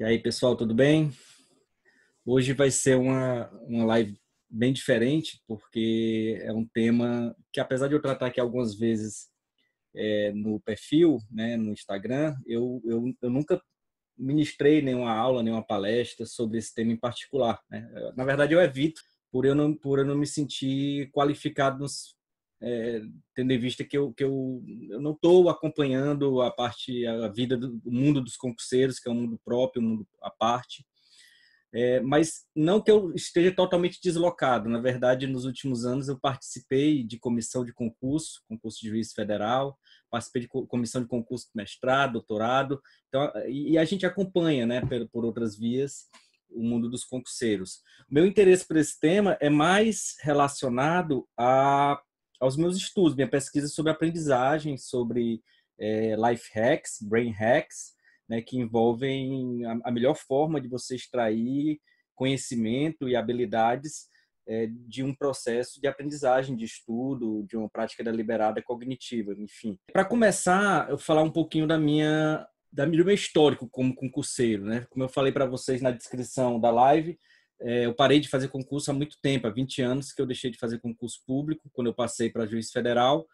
E aí, pessoal, tudo bem? Hoje vai ser uma, uma live bem diferente, porque é um tema que, apesar de eu tratar aqui algumas vezes é, no perfil, né, no Instagram, eu, eu, eu nunca ministrei nenhuma aula, nenhuma palestra sobre esse tema em particular. Né? Na verdade, eu evito, por eu não, por eu não me sentir qualificado é, tendo em vista que eu, que eu, eu não estou acompanhando a parte, a vida do mundo dos concurseiros, que é um mundo próprio, um mundo à parte. É, mas não que eu esteja totalmente deslocado. Na verdade, nos últimos anos eu participei de comissão de concurso, concurso de juiz federal, participei de comissão de concurso de mestrado, doutorado. Então, e a gente acompanha, né, por, outras vias, o mundo dos concurseiros. Meu interesse por esse tema é mais relacionado a aos meus estudos, minha pesquisa sobre aprendizagem, sobre é, life hacks, brain hacks, né, que envolvem a, a, melhor forma de você extrair conhecimento e habilidades é, de um processo de aprendizagem, de estudo, de uma prática deliberada cognitiva, enfim. Para começar, eu falar um pouquinho da minha da do meu histórico como concurseiro, né? Como eu falei para vocês na descrição da live, é, eu parei de fazer concurso há muito tempo, há 20 anos que eu deixei de fazer concurso público, quando eu passei para juiz federal.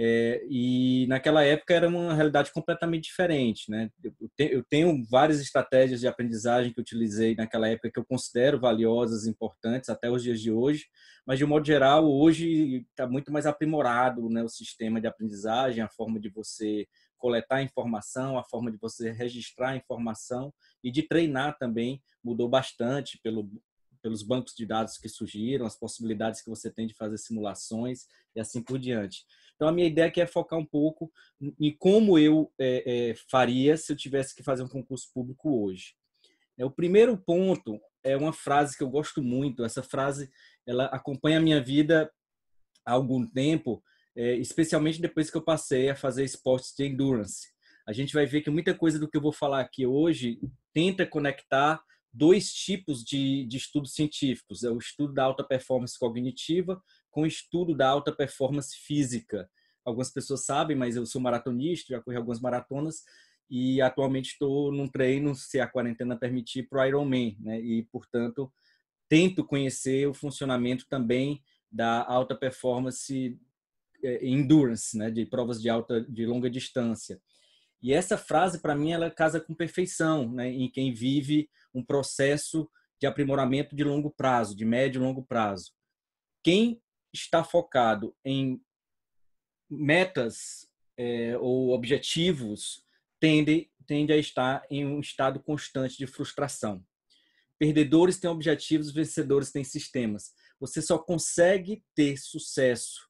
É, e naquela época era uma realidade completamente diferente. Né? Eu, te, eu, tenho várias estratégias de aprendizagem que utilizei naquela época que eu considero valiosas, importantes até os dias de hoje, mas de um modo geral, hoje está muito mais aprimorado né, o sistema de aprendizagem, a forma de você coletar informação, a forma de você registrar informação e de treinar também mudou bastante pelo pelos bancos de dados que surgiram, as possibilidades que você tem de fazer simulações e assim por diante. Então, a minha ideia aqui é focar um pouco em como eu é, é, faria se eu tivesse que fazer um concurso público hoje. É, o primeiro ponto é uma frase que eu gosto muito. Essa frase ela acompanha a minha vida há algum tempo, é, especialmente depois que eu passei a fazer esportes de endurance. A gente vai ver que muita coisa do que eu vou falar aqui hoje tenta conectar dois tipos de, de estudos científicos: é o estudo da alta performance cognitiva com o estudo da alta performance física. Algumas pessoas sabem, mas eu sou maratonista, já corri algumas maratonas e atualmente estou num treino, se a quarentena permitir, para o Ironman, né? E, portanto, tento conhecer o funcionamento também da alta performance eh, endurance, né? De provas de alta, de longa distância. E essa frase, para mim, ela casa com perfeição, né? em quem vive um processo de aprimoramento de longo prazo, de médio e longo prazo. Quem está focado em metas é, ou objetivos tende, tende a estar em um estado constante de frustração. Perdedores têm objetivos, vencedores têm sistemas. Você só consegue ter sucesso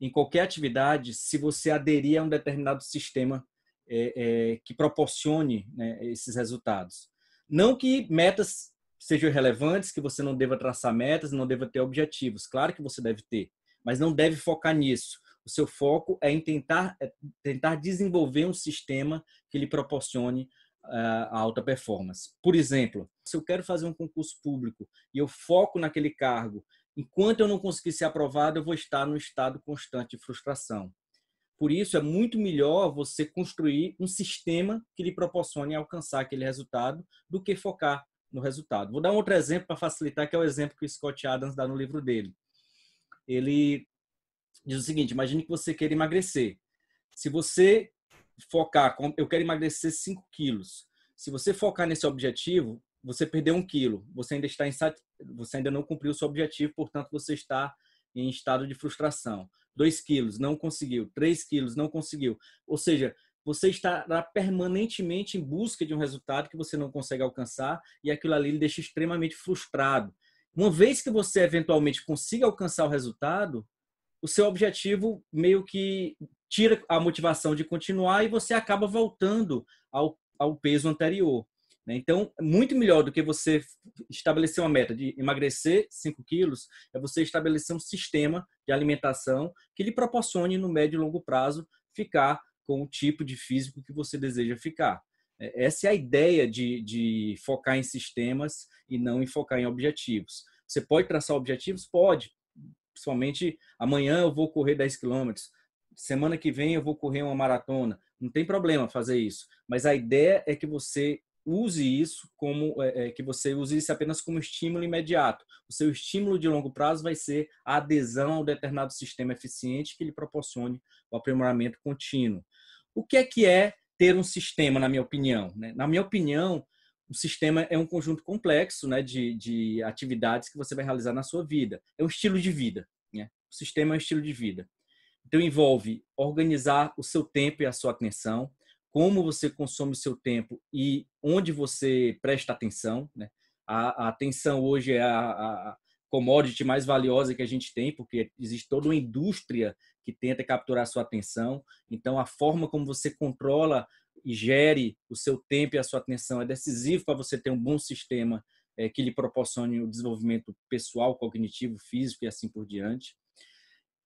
em qualquer atividade se você aderir a um determinado sistema é, é, que proporcione né, esses resultados. Não que metas sejam relevantes, que você não deva traçar metas, não deva ter objetivos. Claro que você deve ter, mas não deve focar nisso. O seu foco é em tentar, é tentar desenvolver um sistema que lhe proporcione uh, a alta performance. Por exemplo, se eu quero fazer um concurso público e eu foco naquele cargo, enquanto eu não conseguir ser aprovado, eu vou estar no estado constante de frustração. Por isso, é muito melhor você construir um sistema que lhe proporcione alcançar aquele resultado do que focar no resultado. Vou dar um outro exemplo para facilitar, que é o exemplo que o Scott Adams dá no livro dele. Ele diz o seguinte: imagine que você quer emagrecer. Se você focar, eu quero emagrecer 5 quilos. Se você focar nesse objetivo, você perdeu um quilo. Você ainda está insat... você ainda não cumpriu o seu objetivo, portanto você está em estado de frustração. 2 quilos, não conseguiu. 3 quilos, não conseguiu. Ou seja, você estará permanentemente em busca de um resultado que você não consegue alcançar e aquilo ali lhe deixa extremamente frustrado. Uma vez que você eventualmente consiga alcançar o resultado, o seu objetivo meio que tira a motivação de continuar e você acaba voltando ao, ao peso anterior. Né? Então, muito melhor do que você estabelecer uma meta de emagrecer 5 quilos, é você estabelecer um sistema de alimentação que lhe proporcione, no médio e longo prazo, ficar com o tipo de físico que você deseja ficar. É, essa é a ideia de, de focar em sistemas e não em focar em objetivos. Você pode traçar objetivos? Pode. Principalmente amanhã eu vou correr 10 quilômetros, semana que vem eu vou correr uma maratona. Não tem problema fazer isso. Mas a ideia é que você use isso como é, é, que você use isso apenas como estímulo imediato. O seu estímulo de longo prazo vai ser a adesão a um determinado sistema eficiente que lhe proporcione o aprimoramento contínuo. O que é que é ter um sistema, na minha opinião? Né? Na minha opinião, o sistema é um conjunto complexo né, de, de atividades que você vai realizar na sua vida. É um estilo de vida. Né? O sistema é um estilo de vida. Então, envolve organizar o seu tempo e a sua atenção, como você consome seu tempo e onde você presta atenção. Né? A, a atenção hoje é a, a commodity mais valiosa que a gente tem, porque existe toda uma indústria que tenta capturar sua atenção. Então, a forma como você controla e gere o seu tempo e a sua atenção é decisivo para você ter um bom sistema é, que lhe proporcione o desenvolvimento pessoal, cognitivo, físico e assim por diante.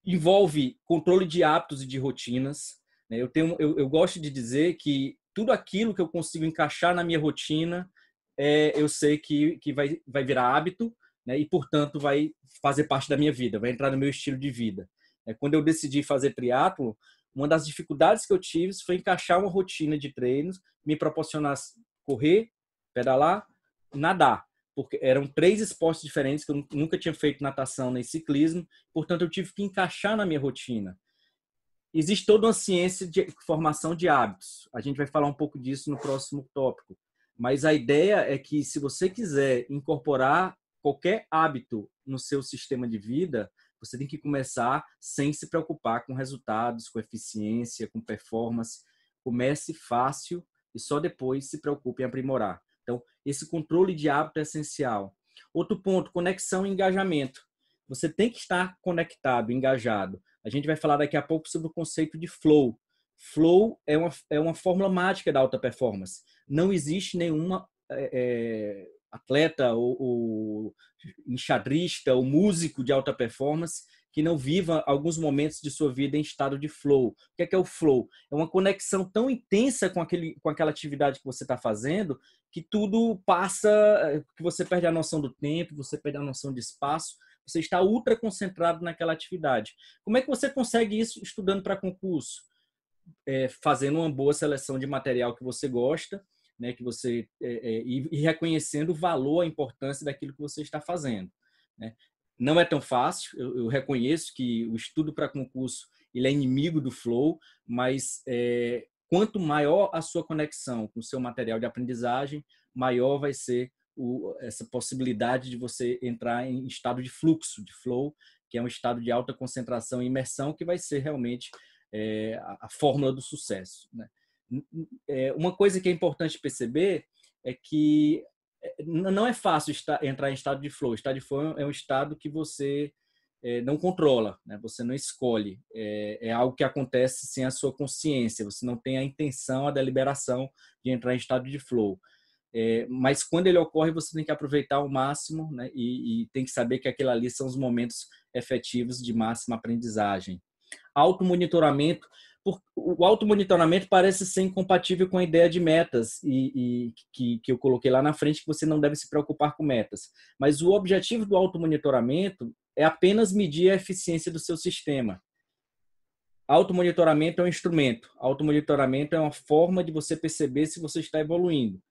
Envolve controle de hábitos e de rotinas. Né? Eu, tenho, eu, eu gosto de dizer que tudo aquilo que eu consigo encaixar na minha rotina, é, eu sei que, que vai, vai virar hábito né? e, portanto, vai fazer parte da minha vida, vai entrar no meu estilo de vida. É, quando eu decidi fazer triatlo, uma das dificuldades que eu tive foi encaixar uma rotina de treinos, me proporcionar correr, pedalar, nadar, porque eram três esportes diferentes que eu nunca tinha feito natação nem ciclismo, portanto eu tive que encaixar na minha rotina. Existe toda uma ciência de formação de hábitos. A gente vai falar um pouco disso no próximo tópico. Mas a ideia é que se você quiser incorporar qualquer hábito no seu sistema de vida, você tem que começar sem se preocupar com resultados, com eficiência, com performance. Comece fácil e só depois se preocupe em aprimorar. Então, esse controle de hábito é essencial. Outro ponto, conexão e engajamento. Você tem que estar conectado, engajado. A gente vai falar daqui a pouco sobre o conceito de flow. Flow é uma, é uma fórmula mágica da alta performance. Não existe nenhuma é, é atleta ou, ou enxadrista ou músico de alta performance que não viva alguns momentos de sua vida em estado de flow. O que é, que é o flow? É uma conexão tão intensa com, aquele, com aquela atividade que você está fazendo que tudo passa, que você perde a noção do tempo, você perde a noção de espaço, você está ultra concentrado naquela atividade. Como é que você consegue isso estudando para concurso? É, fazendo uma boa seleção de material que você gosta né, que você é, é, e, reconhecendo o valor, a importância daquilo que você está fazendo. Né? Não é tão fácil. Eu, eu reconheço que o estudo para concurso ele é inimigo do flow, mas é, quanto maior a sua conexão com o seu material de aprendizagem, maior vai ser o, essa possibilidade de você entrar em estado de fluxo, de flow, que é um estado de alta concentração e imersão, que vai ser realmente é, a, a, fórmula do sucesso. Né? é, uma coisa que é importante perceber é que é, não é fácil estar, entrar em estado de flow. Estado de flow é um estado que você é, não controla, né? você não escolhe. É, é, algo que acontece sem a sua consciência. Você não tem a intenção, a deliberação de entrar em estado de flow. É, mas quando ele ocorre, você tem que aproveitar ao máximo né? e, e tem que saber que aquilo ali são os momentos efetivos de máxima aprendizagem. Automonitoramento o automonitoramento parece ser incompatível com a ideia de metas e, e que, que eu coloquei lá na frente que você não deve se preocupar com metas. Mas o objetivo do automonitoramento é apenas medir a eficiência do seu sistema. Automonitoramento é um instrumento. Automonitoramento é uma forma de você perceber se você está evoluindo.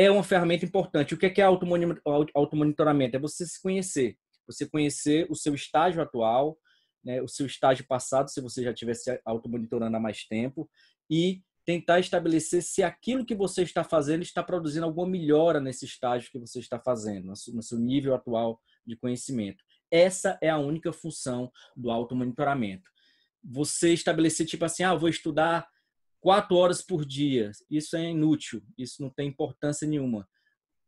É uma ferramenta importante. O que é, é automonitoramento? É você se conhecer. Você conhecer o seu estágio atual, né, o seu estágio passado, se você já tivesse automonitorando há mais tempo, e tentar estabelecer se aquilo que você está fazendo está produzindo alguma melhora nesse estágio que você está fazendo, no seu nível atual de conhecimento. Essa é a única função do automonitoramento. Você estabelecer, tipo assim, ah, vou estudar quatro horas por dia. Isso é inútil, isso não tem importância nenhuma.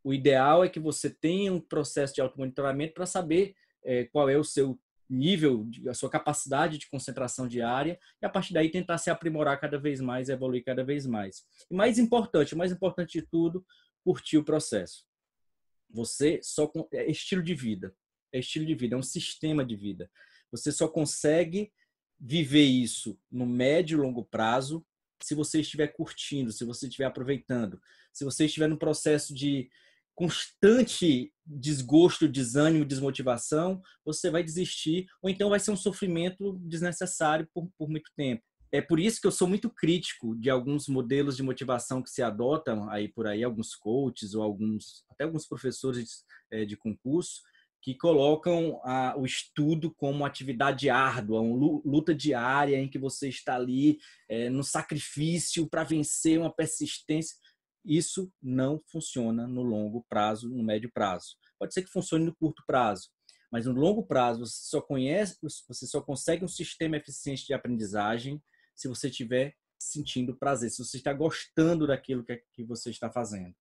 O ideal é que você tenha um processo de automonitoramento para saber é, qual é o seu nível, a sua capacidade de concentração diária e a partir daí tentar se aprimorar cada vez mais, evoluir cada vez mais. E mais importante, mais importante de tudo, curtir o processo. Você só é estilo de vida, é estilo de vida, é um sistema de vida. Você só consegue viver isso no médio e longo prazo se você estiver curtindo, se você estiver aproveitando, se você estiver no processo de constante desgosto, desânimo, desmotivação, você vai desistir, ou então vai ser um sofrimento desnecessário por, por muito tempo. é por isso que eu sou muito crítico de alguns modelos de motivação que se adotam aí por aí, alguns coaches ou alguns até alguns professores é, de concurso que colocam o estudo como atividade árdua, uma luta diária em que você está ali é, no sacrifício para vencer uma persistência. Isso não funciona no longo prazo, no médio prazo. Pode ser que funcione no curto prazo, mas no longo prazo você só conhece, você só consegue um sistema eficiente de aprendizagem se você estiver sentindo prazer, se você está gostando daquilo que, que você está fazendo.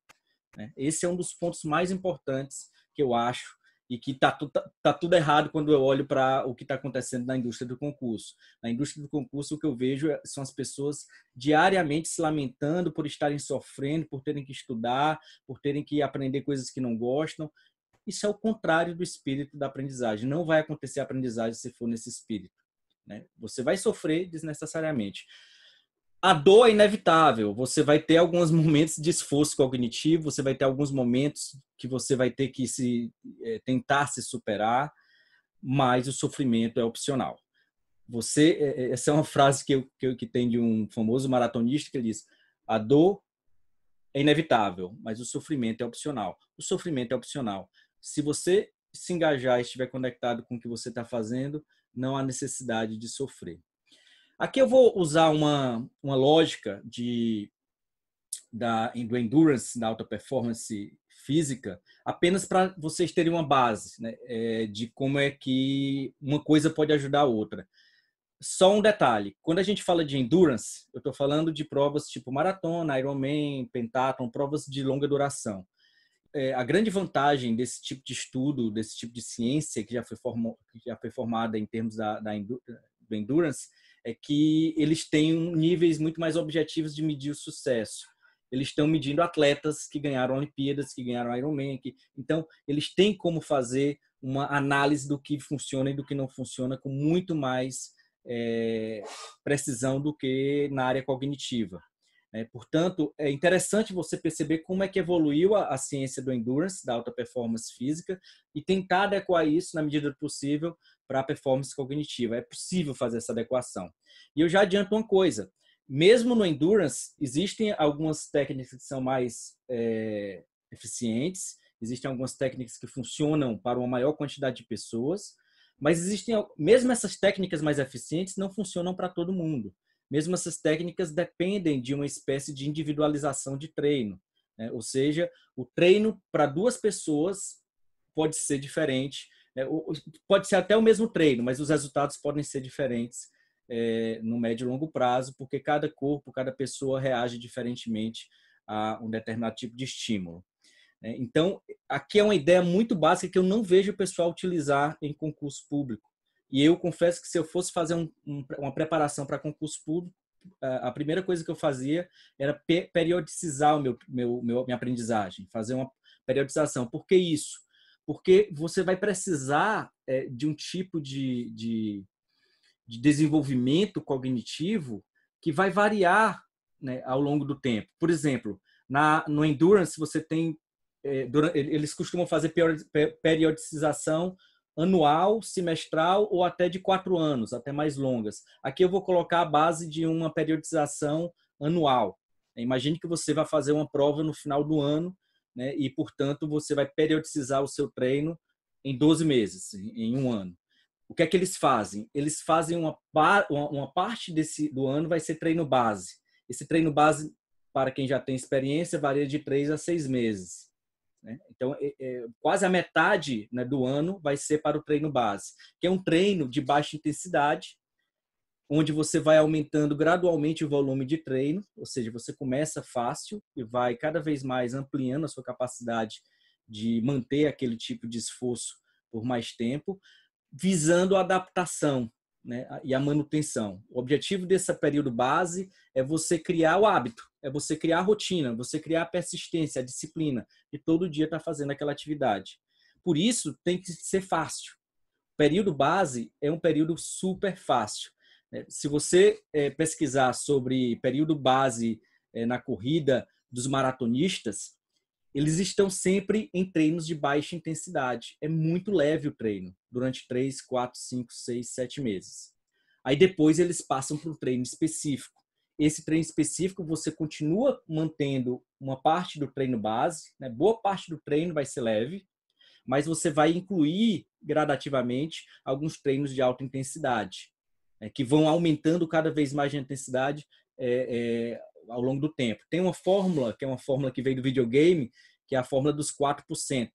Né? Esse é um dos pontos mais importantes que eu acho e que tá, tá, tá tudo errado quando eu olho para o que está acontecendo na indústria do concurso. Na indústria do concurso, o que eu vejo é, são as pessoas diariamente se lamentando por estarem sofrendo, por terem que estudar, por terem que aprender coisas que não gostam. Isso é o contrário do espírito da aprendizagem. Não vai acontecer aprendizagem se for nesse espírito. Né? Você vai sofrer desnecessariamente a dor é inevitável. Você vai ter alguns momentos de esforço cognitivo, você vai ter alguns momentos que você vai ter que se é, tentar se superar, mas o sofrimento é opcional. Você, é, essa é uma frase que, eu, que, eu, que tem de um famoso maratonista que ele diz: a dor é inevitável, mas o sofrimento é opcional. O sofrimento é opcional. Se você se engajar e estiver conectado com o que você está fazendo, não há necessidade de sofrer. Aqui eu vou usar uma, uma lógica de, da, do endurance, da alta performance física, apenas para vocês terem uma base né, é, de como é que uma coisa pode ajudar a outra. Só um detalhe: quando a gente fala de endurance, eu estou falando de provas tipo maratona, Ironman, pentathlon, provas de longa duração. É, a grande vantagem desse tipo de estudo, desse tipo de ciência que já foi, formo, que já foi formada em termos da, da do endurance, é que eles têm níveis muito mais objetivos de medir o sucesso. Eles estão medindo atletas que ganharam Olimpíadas, que ganharam Ironman. Que... Então, eles têm como fazer uma análise do que funciona e do que não funciona com muito mais é, precisão do que na área cognitiva. É, portanto, é interessante você perceber como é que evoluiu a, a, ciência do endurance, da alta performance física, e tentar adequar isso, na medida do possível, para a performance cognitiva. É possível fazer essa adequação. E eu já adianto uma coisa: mesmo no endurance, existem algumas técnicas que são mais é, eficientes, existem algumas técnicas que funcionam para uma maior quantidade de pessoas, mas existem, mesmo essas técnicas mais eficientes, não funcionam para todo mundo. Mesmo essas técnicas dependem de uma espécie de individualização de treino. Né? Ou seja, o treino para duas pessoas pode ser diferente é, pode ser até o mesmo treino, mas os resultados podem ser diferentes é, no médio e longo prazo, porque cada corpo, cada pessoa reage diferentemente a um determinado tipo de estímulo. É, então, aqui é uma ideia muito básica que eu não vejo o pessoal utilizar em concurso público. E eu confesso que se eu fosse fazer um, um, uma preparação para concurso público, a primeira coisa que eu fazia era periodicizar o meu, meu, meu, minha aprendizagem, fazer uma periodização. Por que isso? porque você vai precisar é, de um tipo de, de, de, desenvolvimento cognitivo que vai variar né, ao longo do tempo. Por exemplo, na, no Endurance, você tem. É, durante, eles costumam fazer periodização anual, semestral ou até de quatro anos, até mais longas. Aqui eu vou colocar a base de uma periodização anual. Imagine que você vai fazer uma prova no final do ano né? e, portanto, você vai periodizar o seu treino em 12 meses, em um ano. O que é que eles fazem? Eles fazem uma, uma parte desse do ano vai ser treino base. Esse treino base, para quem já tem experiência, varia de três a seis meses. Né? Então, é, é, quase a metade né, do ano vai ser para o treino base, que é um treino de baixa intensidade, onde você vai aumentando gradualmente o volume de treino, ou seja, você começa fácil e vai cada vez mais ampliando a sua capacidade de manter aquele tipo de esforço por mais tempo, visando a adaptação né, e a manutenção. O objetivo desse período base é você criar o hábito, é você criar a rotina, você criar a persistência, a disciplina, de todo dia estar tá fazendo aquela atividade. Por isso, tem que ser fácil. O período base é um período super fácil. É, se você é, pesquisar sobre período base é, na corrida dos maratonistas, eles estão sempre em treinos de baixa intensidade. É muito leve o treino, durante 3, 4, 5, 6, 7 meses. Aí depois eles passam para o treino específico. Esse treino específico você continua mantendo uma parte do treino base, né? boa parte do treino vai ser leve, mas você vai incluir gradativamente alguns treinos de alta intensidade, né? que vão aumentando cada vez mais de intensidade é, é, ao longo do tempo. Tem uma fórmula, que é uma fórmula que veio do videogame, que é a fórmula dos 4%.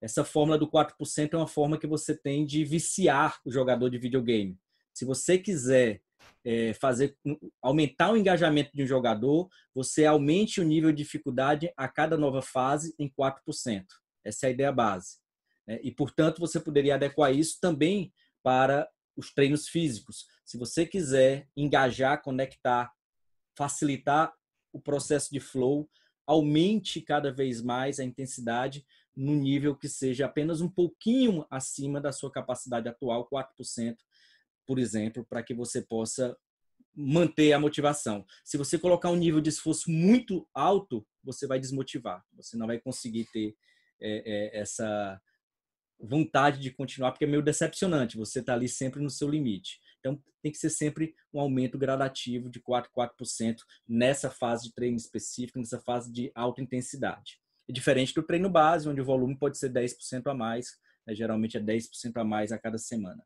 Essa fórmula do 4% é uma forma que você tem de viciar o jogador de videogame. Se você quiser é, fazer aumentar o engajamento de um jogador, você aumente o nível de dificuldade a cada nova fase em 4%. Essa é a ideia base. Né? E, portanto, você poderia adequar isso também para os treinos físicos. Se você quiser engajar, conectar, facilitar o processo de flow, aumente cada vez mais a intensidade no nível que seja apenas um pouquinho acima da sua capacidade atual, 4%, por exemplo, para que você possa manter a motivação. Se você colocar um nível de esforço muito alto, você vai desmotivar. Você não vai conseguir ter é, é, essa vontade de continuar, porque é meio decepcionante. Você está ali sempre no seu limite. Então, tem que ser sempre um aumento gradativo de 4, 4% nessa fase de treino específico, nessa fase de alta intensidade. É diferente do treino base, onde o volume pode ser 10% a mais, né? geralmente é 10% a mais a cada semana.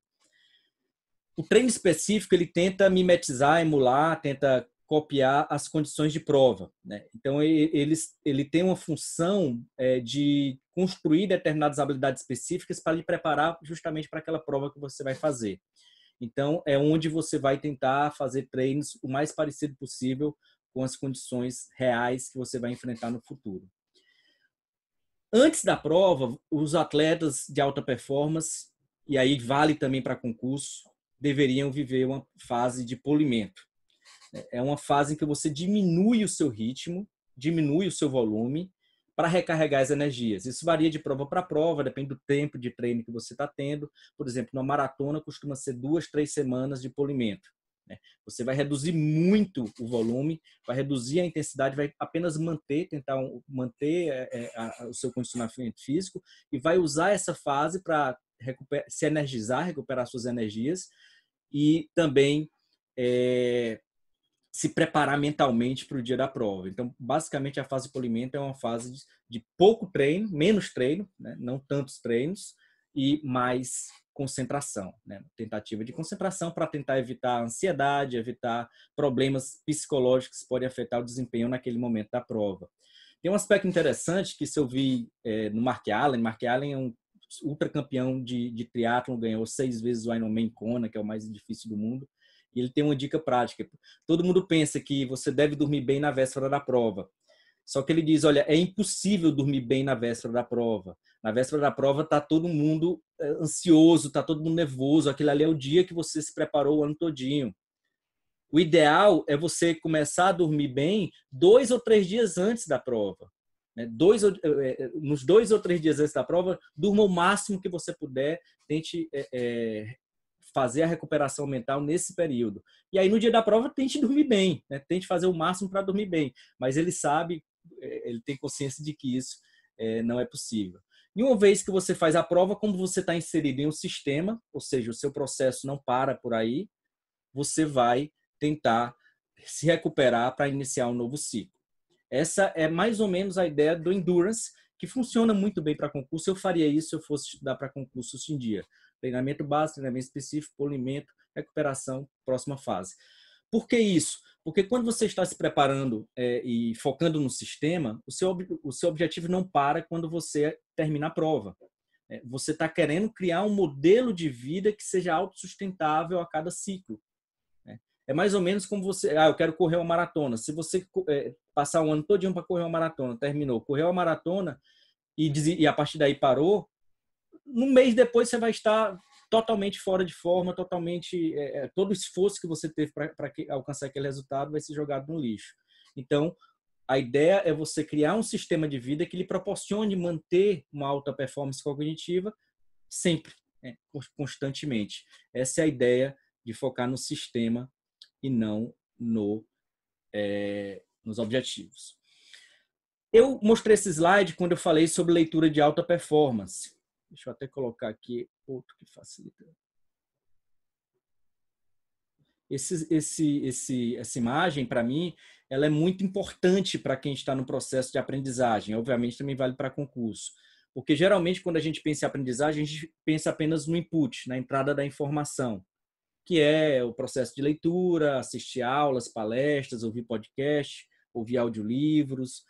O treino específico ele tenta mimetizar, emular, tenta copiar as condições de prova. Né? Então, ele, ele tem uma função é, de construir determinadas habilidades específicas para lhe preparar justamente para aquela prova que você vai fazer. Então, é onde você vai tentar fazer treinos o mais parecido possível com as condições reais que você vai enfrentar no futuro. Antes da prova, os atletas de alta performance, e aí vale também para concurso, deveriam viver uma fase de polimento. É uma fase em que você diminui o seu ritmo, diminui o seu volume para recarregar as energias. Isso varia de prova para prova, depende do tempo de treino que você está tendo. Por exemplo, na maratona costuma ser duas, três semanas de polimento. Né? Você vai reduzir muito o volume, vai reduzir a intensidade, vai apenas manter, tentar manter é, é, o seu condicionamento físico e vai usar essa fase para se energizar, recuperar suas energias e também é, se preparar mentalmente para o dia da prova. Então, basicamente, a fase de polimento é uma fase de pouco treino, menos treino, né? não tantos treinos, e mais concentração, né? tentativa de concentração para tentar evitar ansiedade, evitar problemas psicológicos que podem afetar o desempenho naquele momento da prova. Tem um aspecto interessante que se eu vi é, no Mark Allen, Mark Allen é um ultracampeão de, de triatlon, ganhou seis vezes o Ironman Kona, que é o mais difícil do mundo. Ele tem uma dica prática. Todo mundo pensa que você deve dormir bem na véspera da prova. Só que ele diz, olha, é impossível dormir bem na véspera da prova. Na véspera da prova tá todo mundo é, ansioso, tá todo mundo nervoso. Aquele ali é o dia que você se preparou o ano todinho. O ideal é você começar a dormir bem dois ou três dias antes da prova. Né? Dois, é, é, nos dois ou três dias antes da prova, durma o máximo que você puder, tente é, fazer a recuperação mental nesse período. E aí, no dia da prova, tente dormir bem, né? tente fazer o máximo para dormir bem. Mas ele sabe, ele tem consciência de que isso não é possível. E uma vez que você faz a prova, como você está inserido em um sistema, ou seja, o seu processo não para por aí, você vai tentar se recuperar para iniciar um novo ciclo. Essa é mais ou menos a ideia do endurance, que funciona muito bem para concurso. Eu faria isso se eu fosse estudar para concurso hoje em dia. Treinamento básico, treinamento específico, polimento, recuperação, próxima fase. Por que isso? Porque quando você está se preparando é, e focando no sistema, o seu, o seu objetivo não para quando você termina a prova. É, você está querendo criar um modelo de vida que seja autossustentável a cada ciclo. É mais ou menos como você, ah, eu quero correr uma maratona. Se você é, passar um ano todinho para correr uma maratona, terminou, correu a maratona e, e a partir daí parou, no mês depois você vai estar totalmente fora de forma, totalmente é, é todo o esforço que você teve para alcançar aquele resultado vai ser jogado no lixo. Então, a ideia é você criar um sistema de vida que lhe proporcione manter uma alta performance cognitiva sempre, né, constantemente. Essa é a ideia de focar no sistema e não no, é, nos objetivos. Eu mostrei esse slide quando eu falei sobre leitura de alta performance. Deixa eu até colocar aqui outro que facilita. esse, esse, esse, essa imagem, para mim, ela é muito importante para quem está no processo de aprendizagem. Obviamente, também vale para concurso. Porque, geralmente, quando a gente pensa em aprendizagem, a gente pensa apenas no input, na entrada da informação, que é o processo de leitura, assistir aulas, palestras, ouvir podcast, ouvir audiolivros.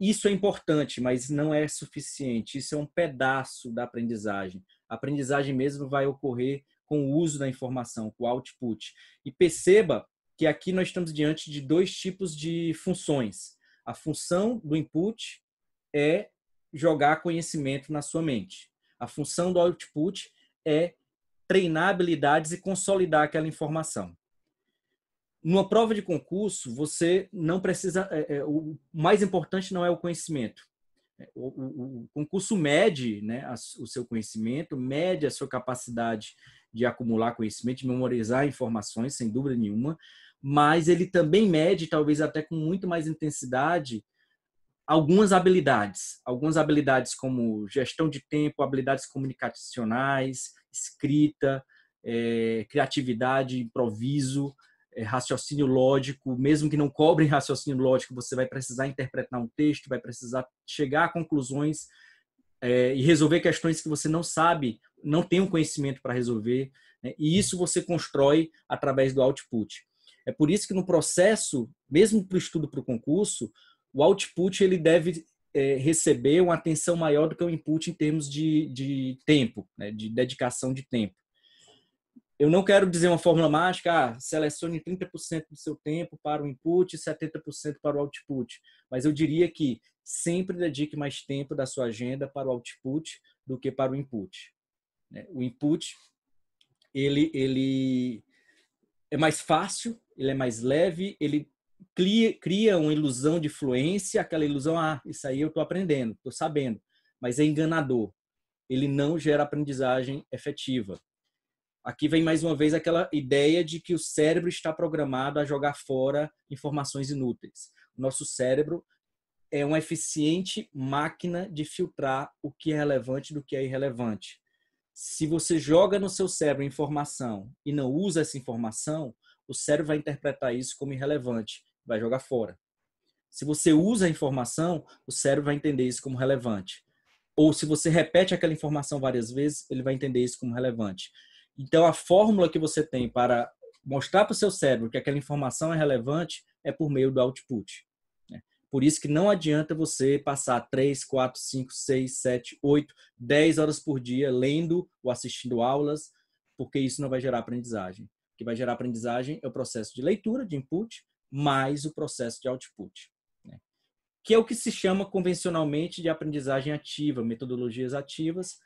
Isso é importante, mas não é suficiente. Isso é um pedaço da aprendizagem. A aprendizagem mesmo vai ocorrer com o uso da informação, com o output. E perceba que aqui nós estamos diante de dois tipos de funções. A função do input é jogar conhecimento na sua mente. A função do output é treinar habilidades e consolidar aquela informação. Numa prova de concurso, você não precisa. É, é, o mais importante não é o conhecimento. É, o, o, o concurso mede né, a, o seu conhecimento, mede a sua capacidade de acumular conhecimento, de memorizar informações, sem dúvida nenhuma, mas ele também mede, talvez até com muito mais intensidade, algumas habilidades. Algumas habilidades como gestão de tempo, habilidades comunicacionais, escrita, é, criatividade, improviso, raciocínio lógico. Mesmo que não cobre raciocínio lógico, você vai precisar interpretar um texto, vai precisar chegar a conclusões é, e resolver questões que você não sabe, não tem um conhecimento para resolver. Né? E isso você constrói através do output. É por isso que no processo, mesmo para o estudo para o concurso, o output ele deve é, receber uma atenção maior do que o input em termos de, de tempo, né, de dedicação de tempo. Eu não quero dizer uma fórmula mágica, ah, selecione 30% do seu tempo para o input e 70% para o output, mas eu diria que sempre dedique mais tempo da sua agenda para o output do que para o input. Né. O input ele, ele é mais fácil, ele é mais leve, ele cria, cria uma ilusão de fluência, aquela ilusão, ah, isso aí eu estou aprendendo, estou sabendo, mas é enganador. Ele não gera aprendizagem efetiva. Aqui vem mais uma vez aquela ideia de que o cérebro está programado a jogar fora informações inúteis. Nosso cérebro é uma eficiente máquina de filtrar o que é relevante do que é irrelevante. Se você joga no seu cérebro informação e não usa essa informação, o cérebro vai interpretar isso como irrelevante vai jogar fora. Se você usa a informação, o cérebro vai entender isso como relevante. Ou se você repete aquela informação várias vezes, ele vai entender isso como relevante. Então, a fórmula que você tem para mostrar para o seu cérebro que aquela informação é relevante é por meio do output. Né? Por isso que não adianta você passar 3, 4, 5, 6, 7, 8, 10 horas por dia lendo ou assistindo aulas, porque isso não vai gerar aprendizagem. O que vai gerar aprendizagem é o processo de leitura, de input, mais o processo de output, né? que é o que se chama convencionalmente de aprendizagem ativa, metodologias ativas,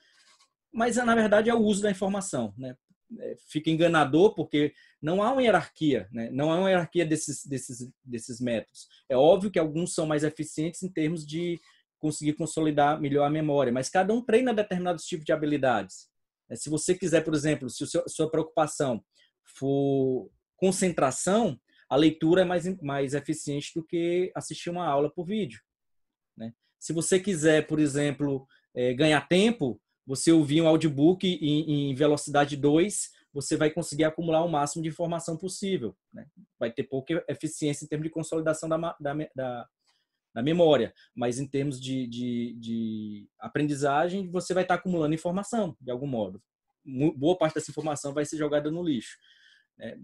mas na verdade é o uso da informação. Né? É, fica enganador porque não há uma hierarquia, né? não há uma hierarquia desses, desses, desses métodos. É óbvio que alguns são mais eficientes em termos de conseguir consolidar melhor a memória, mas cada um treina determinados tipos de habilidades. É, se você quiser, por exemplo, se a sua preocupação for concentração, a leitura é mais, mais eficiente do que assistir uma aula por vídeo. Né? Se você quiser, por exemplo, é, ganhar tempo, você ouvir um audiobook em, em velocidade 2, você vai conseguir acumular o máximo de informação possível. Né? Vai ter pouca eficiência em termos de consolidação da, da, da, da memória, mas em termos de, de, de, aprendizagem, você vai estar acumulando informação, de algum modo. Boa parte dessa informação vai ser jogada no lixo. Né?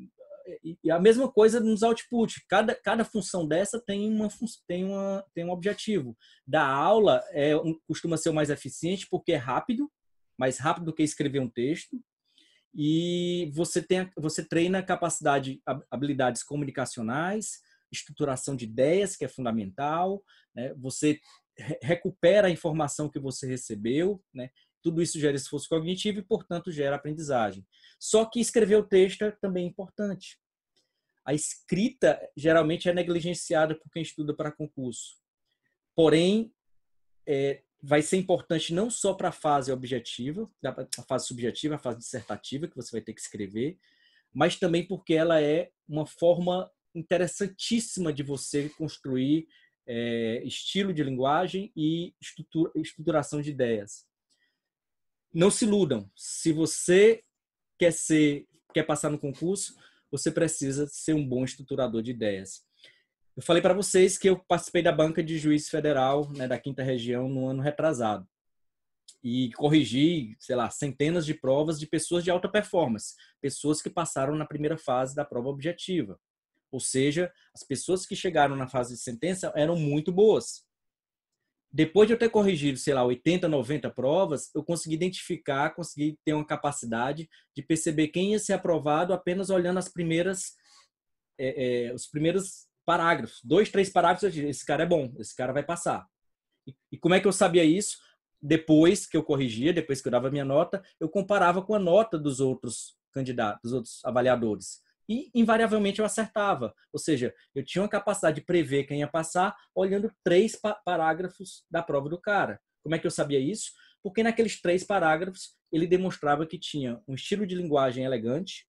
E a mesma coisa nos output. Cada, cada função dessa tem, uma, tem, uma, tem um objetivo. Da aula é, um, costuma ser o mais eficiente porque é rápido, mais rápido do que escrever um texto. E você, tem, você treina capacidade, habilidades comunicacionais, estruturação de ideias, que é fundamental. Né? Você recupera a informação que você recebeu, né? Tudo isso gera esforço cognitivo e, portanto, gera aprendizagem. Só que escrever o texto é também importante. A escrita geralmente é negligenciada por quem estuda para concurso. Porém, é, vai ser importante não só para a fase objetiva, a fase subjetiva, a fase dissertativa, que você vai ter que escrever, mas também porque ela é uma forma interessantíssima de você construir é, estilo de linguagem e estrutura, estruturação de ideias não se iludam. Se você quer ser, quer passar no concurso, você precisa ser um bom estruturador de ideias. Eu falei para vocês que eu participei da banca de juiz federal né, da quinta região no ano retrasado e corrigi, sei lá, centenas de provas de pessoas de alta performance, pessoas que passaram na primeira fase da prova objetiva. Ou seja, as pessoas que chegaram na fase de sentença eram muito boas. Depois de eu ter corrigido, sei lá, 80, 90 provas, eu consegui identificar, consegui ter uma capacidade de perceber quem ia ser aprovado apenas olhando as primeiras, é, é, os primeiros parágrafos. Dois, três parágrafos, eu disse, esse cara é bom, esse cara vai passar. E, e como é que eu sabia isso? Depois que eu corrigia, depois que eu dava minha nota, eu comparava com a nota dos outros candidatos, dos outros avaliadores e invariavelmente eu acertava. Ou seja, eu tinha uma capacidade de prever quem ia passar olhando três parágrafos da prova do cara. Como é que eu sabia isso? Porque naqueles três parágrafos ele demonstrava que tinha um estilo de linguagem elegante,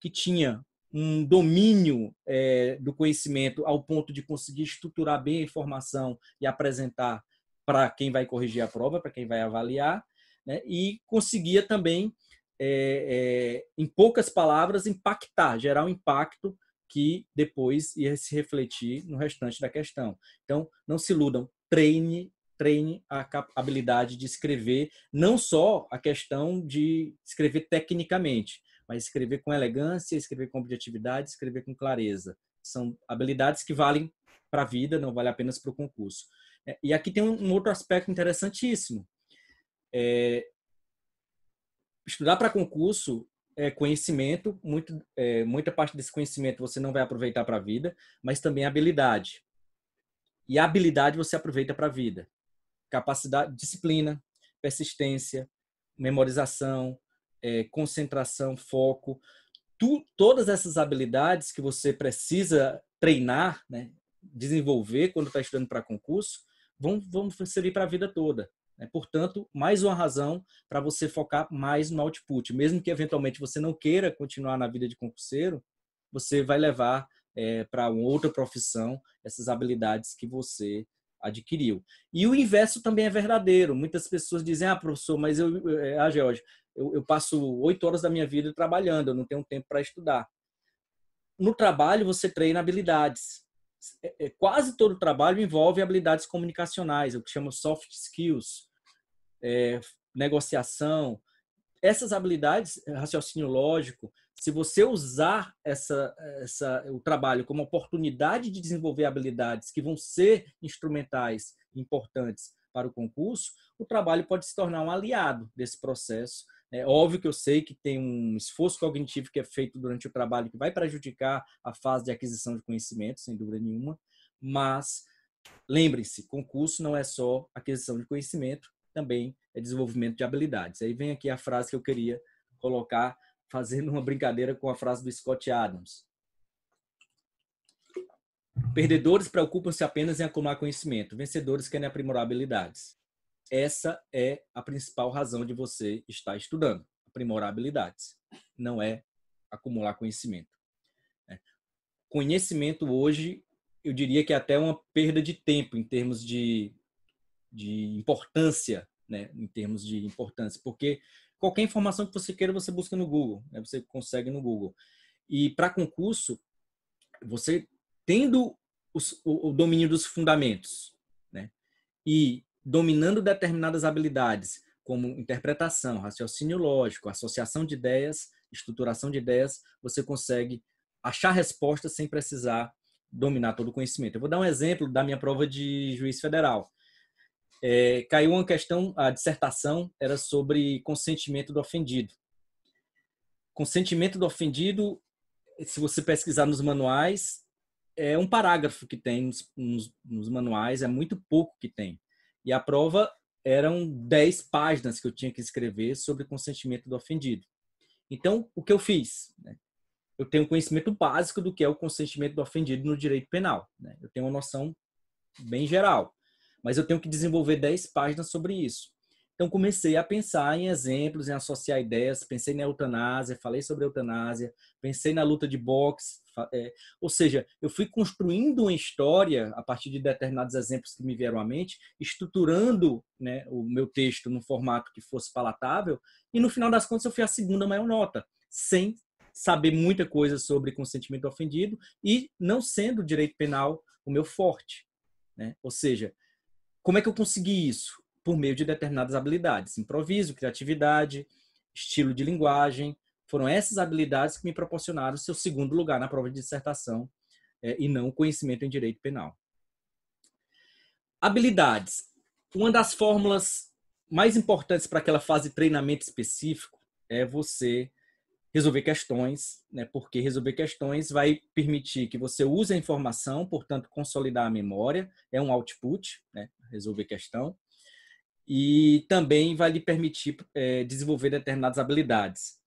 que tinha um domínio é, do conhecimento ao ponto de conseguir estruturar bem a informação e apresentar para quem vai corrigir a prova, para quem vai avaliar, né? e conseguia também é, é, em poucas palavras, impactar, gerar um impacto que depois ia se refletir no restante da questão. Então, não se iludam, treine, treine a habilidade de escrever, não só a questão de escrever tecnicamente, mas escrever com elegância, escrever com objetividade, escrever com clareza. São habilidades que valem para a vida, não vale apenas para o concurso. É, e aqui tem um outro aspecto interessantíssimo. É, estudar para concurso é conhecimento, muito, é, muita parte desse conhecimento você não vai aproveitar para a vida, mas também habilidade. E a habilidade você aproveita para a vida. Capacidade, disciplina, persistência, memorização, é, concentração, foco. Tu, todas essas habilidades que você precisa treinar, né, desenvolver quando está estudando para concurso, vão, vão servir para a vida toda. Né? Portanto, mais uma razão para você focar mais no output. Mesmo que eventualmente você não queira continuar na vida de concurseiro, você vai levar é, para outra profissão essas habilidades que você adquiriu. E o inverso também é verdadeiro. Muitas pessoas dizem, ah, professor, mas eu, ah, George, eu, eu passo oito horas da minha vida trabalhando, eu não tenho tempo para estudar. No trabalho, você treina habilidades. É, é, quase todo trabalho envolve habilidades comunicacionais, o que chama soft skills, é, negociação. Essas habilidades, raciocínio lógico, se você usar essa, essa, o trabalho como oportunidade de desenvolver habilidades que vão ser instrumentais, importantes para o concurso, o trabalho pode se tornar um aliado desse processo é óbvio que eu sei que tem um esforço cognitivo que é feito durante o trabalho que vai prejudicar a fase de aquisição de conhecimento, sem dúvida nenhuma, mas lembrem-se, concurso não é só aquisição de conhecimento, também é desenvolvimento de habilidades. Aí vem aqui a frase que eu queria colocar, fazendo uma brincadeira com a frase do Scott Adams. Perdedores preocupam-se apenas em acumular conhecimento, vencedores querem aprimorar habilidades. Essa é a principal razão de você estar estudando, aprimorar habilidades, não é acumular conhecimento. É. Conhecimento hoje, eu diria que é até uma perda de tempo em termos de, de importância, né? em termos de importância, porque qualquer informação que você queira, você busca no Google, né? você consegue no Google. E para concurso, você tendo os, o, o domínio dos fundamentos, né? E dominando determinadas habilidades, como interpretação, raciocínio lógico, associação de ideias, estruturação de ideias, você consegue achar respostas sem precisar dominar todo o conhecimento. Eu vou dar um exemplo da minha prova de juiz federal. É, caiu uma questão, a dissertação era sobre consentimento do ofendido. Consentimento do ofendido, se você pesquisar nos manuais, é um parágrafo que tem nos, nos, nos manuais, é muito pouco que tem. E a prova eram 10 páginas que eu tinha que escrever sobre consentimento do ofendido. Então, o que eu fiz? Né? Eu tenho um conhecimento básico do que é o consentimento do ofendido no direito penal. Né? Eu tenho uma noção bem geral, mas eu tenho que desenvolver 10 páginas sobre isso. Então, comecei a pensar em exemplos, em associar ideias. Pensei na eutanásia, falei sobre eutanásia, pensei na luta de boxe. É, ou seja, eu fui construindo uma história a partir de determinados exemplos que me vieram à mente, estruturando né, o meu texto num formato que fosse palatável. E no final das contas, eu fui a segunda maior nota, sem saber muita coisa sobre consentimento ofendido e não sendo o direito penal o meu forte. Né? Ou seja, como é que eu consegui isso? Por meio de determinadas habilidades, improviso, criatividade, estilo de linguagem. Foram essas habilidades que me proporcionaram o seu segundo lugar na prova de dissertação é, e não conhecimento em direito penal. Habilidades. Uma das fórmulas mais importantes para aquela fase de treinamento específico é você resolver questões, né? porque resolver questões vai permitir que você use a informação, portanto, consolidar a memória, é um output, né? resolver questão, e também vai lhe permitir é, desenvolver determinadas habilidades.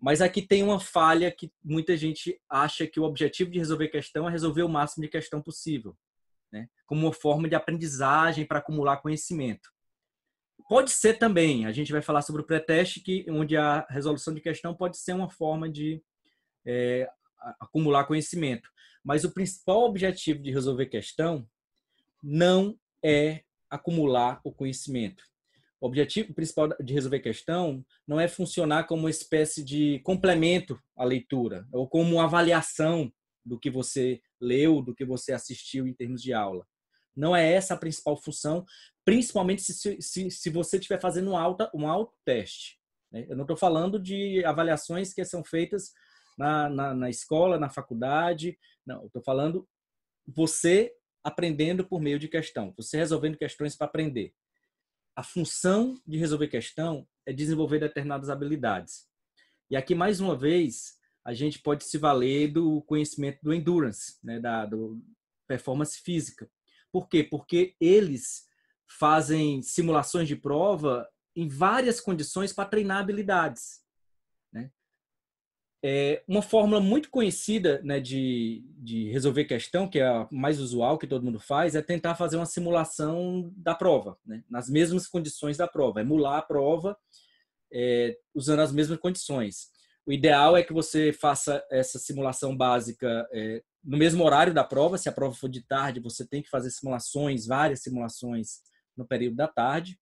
Mas aqui tem uma falha que muita gente acha que o objetivo de resolver questão é resolver o máximo de questão possível, né? como uma forma de aprendizagem para acumular conhecimento. Pode ser também, a gente vai falar sobre o pré-teste, que, onde a resolução de questão pode ser uma forma de é, acumular conhecimento. Mas o principal objetivo de resolver questão não é acumular o conhecimento. O objetivo principal de resolver questão não é funcionar como uma espécie de complemento à leitura, ou como uma avaliação do que você leu, do que você assistiu em termos de aula. Não é essa a principal função, principalmente se, se, se você estiver fazendo um alta um autoteste. Né? Eu não estou falando de avaliações que são feitas na, na, na escola, na faculdade. Não, estou falando você aprendendo por meio de questão, você resolvendo questões para aprender. A função de resolver questão é desenvolver determinadas habilidades. E aqui, mais uma vez, a gente pode se valer do conhecimento do endurance, né, da do performance física. Por quê? Porque eles fazem simulações de prova em várias condições para treinar habilidades. É uma fórmula muito conhecida né, de, de resolver questão, que é a mais usual que todo mundo faz, é tentar fazer uma simulação da prova, né? nas mesmas condições da prova, emular a prova é, usando as mesmas condições. O ideal é que você faça essa simulação básica é, no mesmo horário da prova. Se a prova for de tarde, você tem que fazer simulações, várias simulações no período da tarde.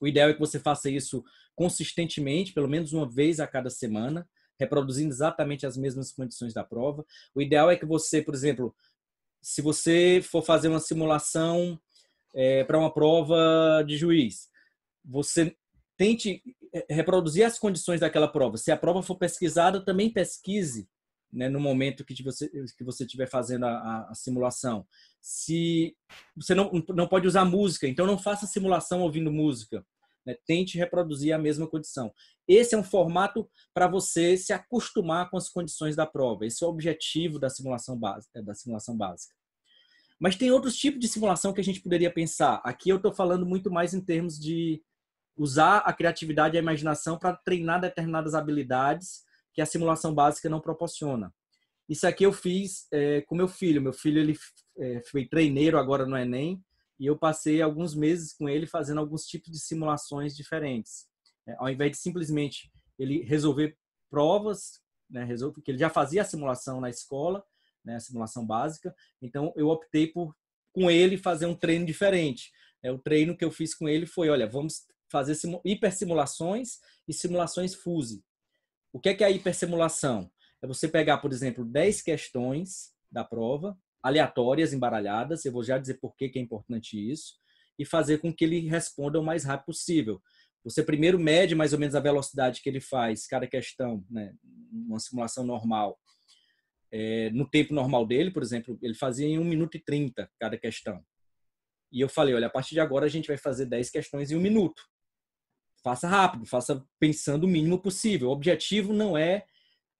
O ideal é que você faça isso consistentemente, pelo menos uma vez a cada semana, reproduzindo exatamente as mesmas condições da prova. O ideal é que você, por exemplo, se você for fazer uma simulação é, para uma prova de juiz, você tente é, reproduzir as condições daquela prova. Se a prova for pesquisada, também pesquise né, no momento que você que você estiver fazendo a, a, simulação. Se você não, não pode usar música, então não faça simulação ouvindo música. Né? Tente reproduzir a mesma condição. Esse é um formato para você se acostumar com as condições da prova. Esse é o objetivo da simulação básica. Da simulação básica. Mas tem outros tipos de simulação que a gente poderia pensar. Aqui eu estou falando muito mais em termos de usar a criatividade e a imaginação para treinar determinadas habilidades que a simulação básica não proporciona. Isso aqui eu fiz é, com meu filho. Meu filho ele é, foi treineiro agora no Enem e eu passei alguns meses com ele fazendo alguns tipos de simulações diferentes. É, ao invés de simplesmente ele resolver provas, né, resolve, que ele já fazia a simulação na escola, né, a simulação básica, então eu optei por com ele fazer um treino diferente. É, o treino que eu fiz com ele foi, olha, vamos fazer hipersimulações e simulações fuse. O que é, que é a hipersimulação? É você pegar, por exemplo, 10 questões da prova, aleatórias, embaralhadas, eu vou já dizer por que, é importante isso, e fazer com que ele responda o mais rápido possível. Você primeiro mede mais ou menos a velocidade que ele faz cada questão, né, uma simulação normal. É, no tempo normal dele, por exemplo, ele fazia em 1 minuto e 30 cada questão. E eu falei, olha, a partir de agora a gente vai fazer 10 questões em um minuto faça rápido, faça pensando o mínimo possível. O objetivo não é,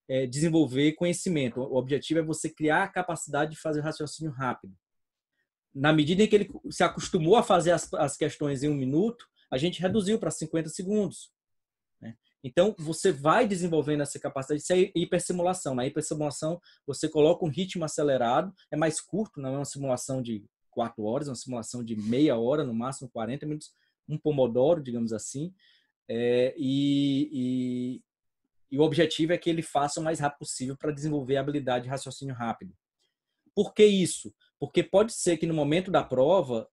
é desenvolver conhecimento, o objetivo é você criar a capacidade de fazer raciocínio rápido. Na medida em que ele se acostumou a fazer as, as questões em um minuto, a gente reduziu para 50 segundos. Né? Então, você vai desenvolvendo essa capacidade. Isso é hipersimulação. Na hipersimulação, você coloca um ritmo acelerado, é mais curto, não é uma simulação de quatro horas, é uma simulação de meia hora, no máximo 40 minutos, um pomodoro, digamos assim. É, e, e, e, o objetivo é que ele faça o mais rápido possível para desenvolver a habilidade de raciocínio rápido. Por que isso? Porque pode ser que no momento da prova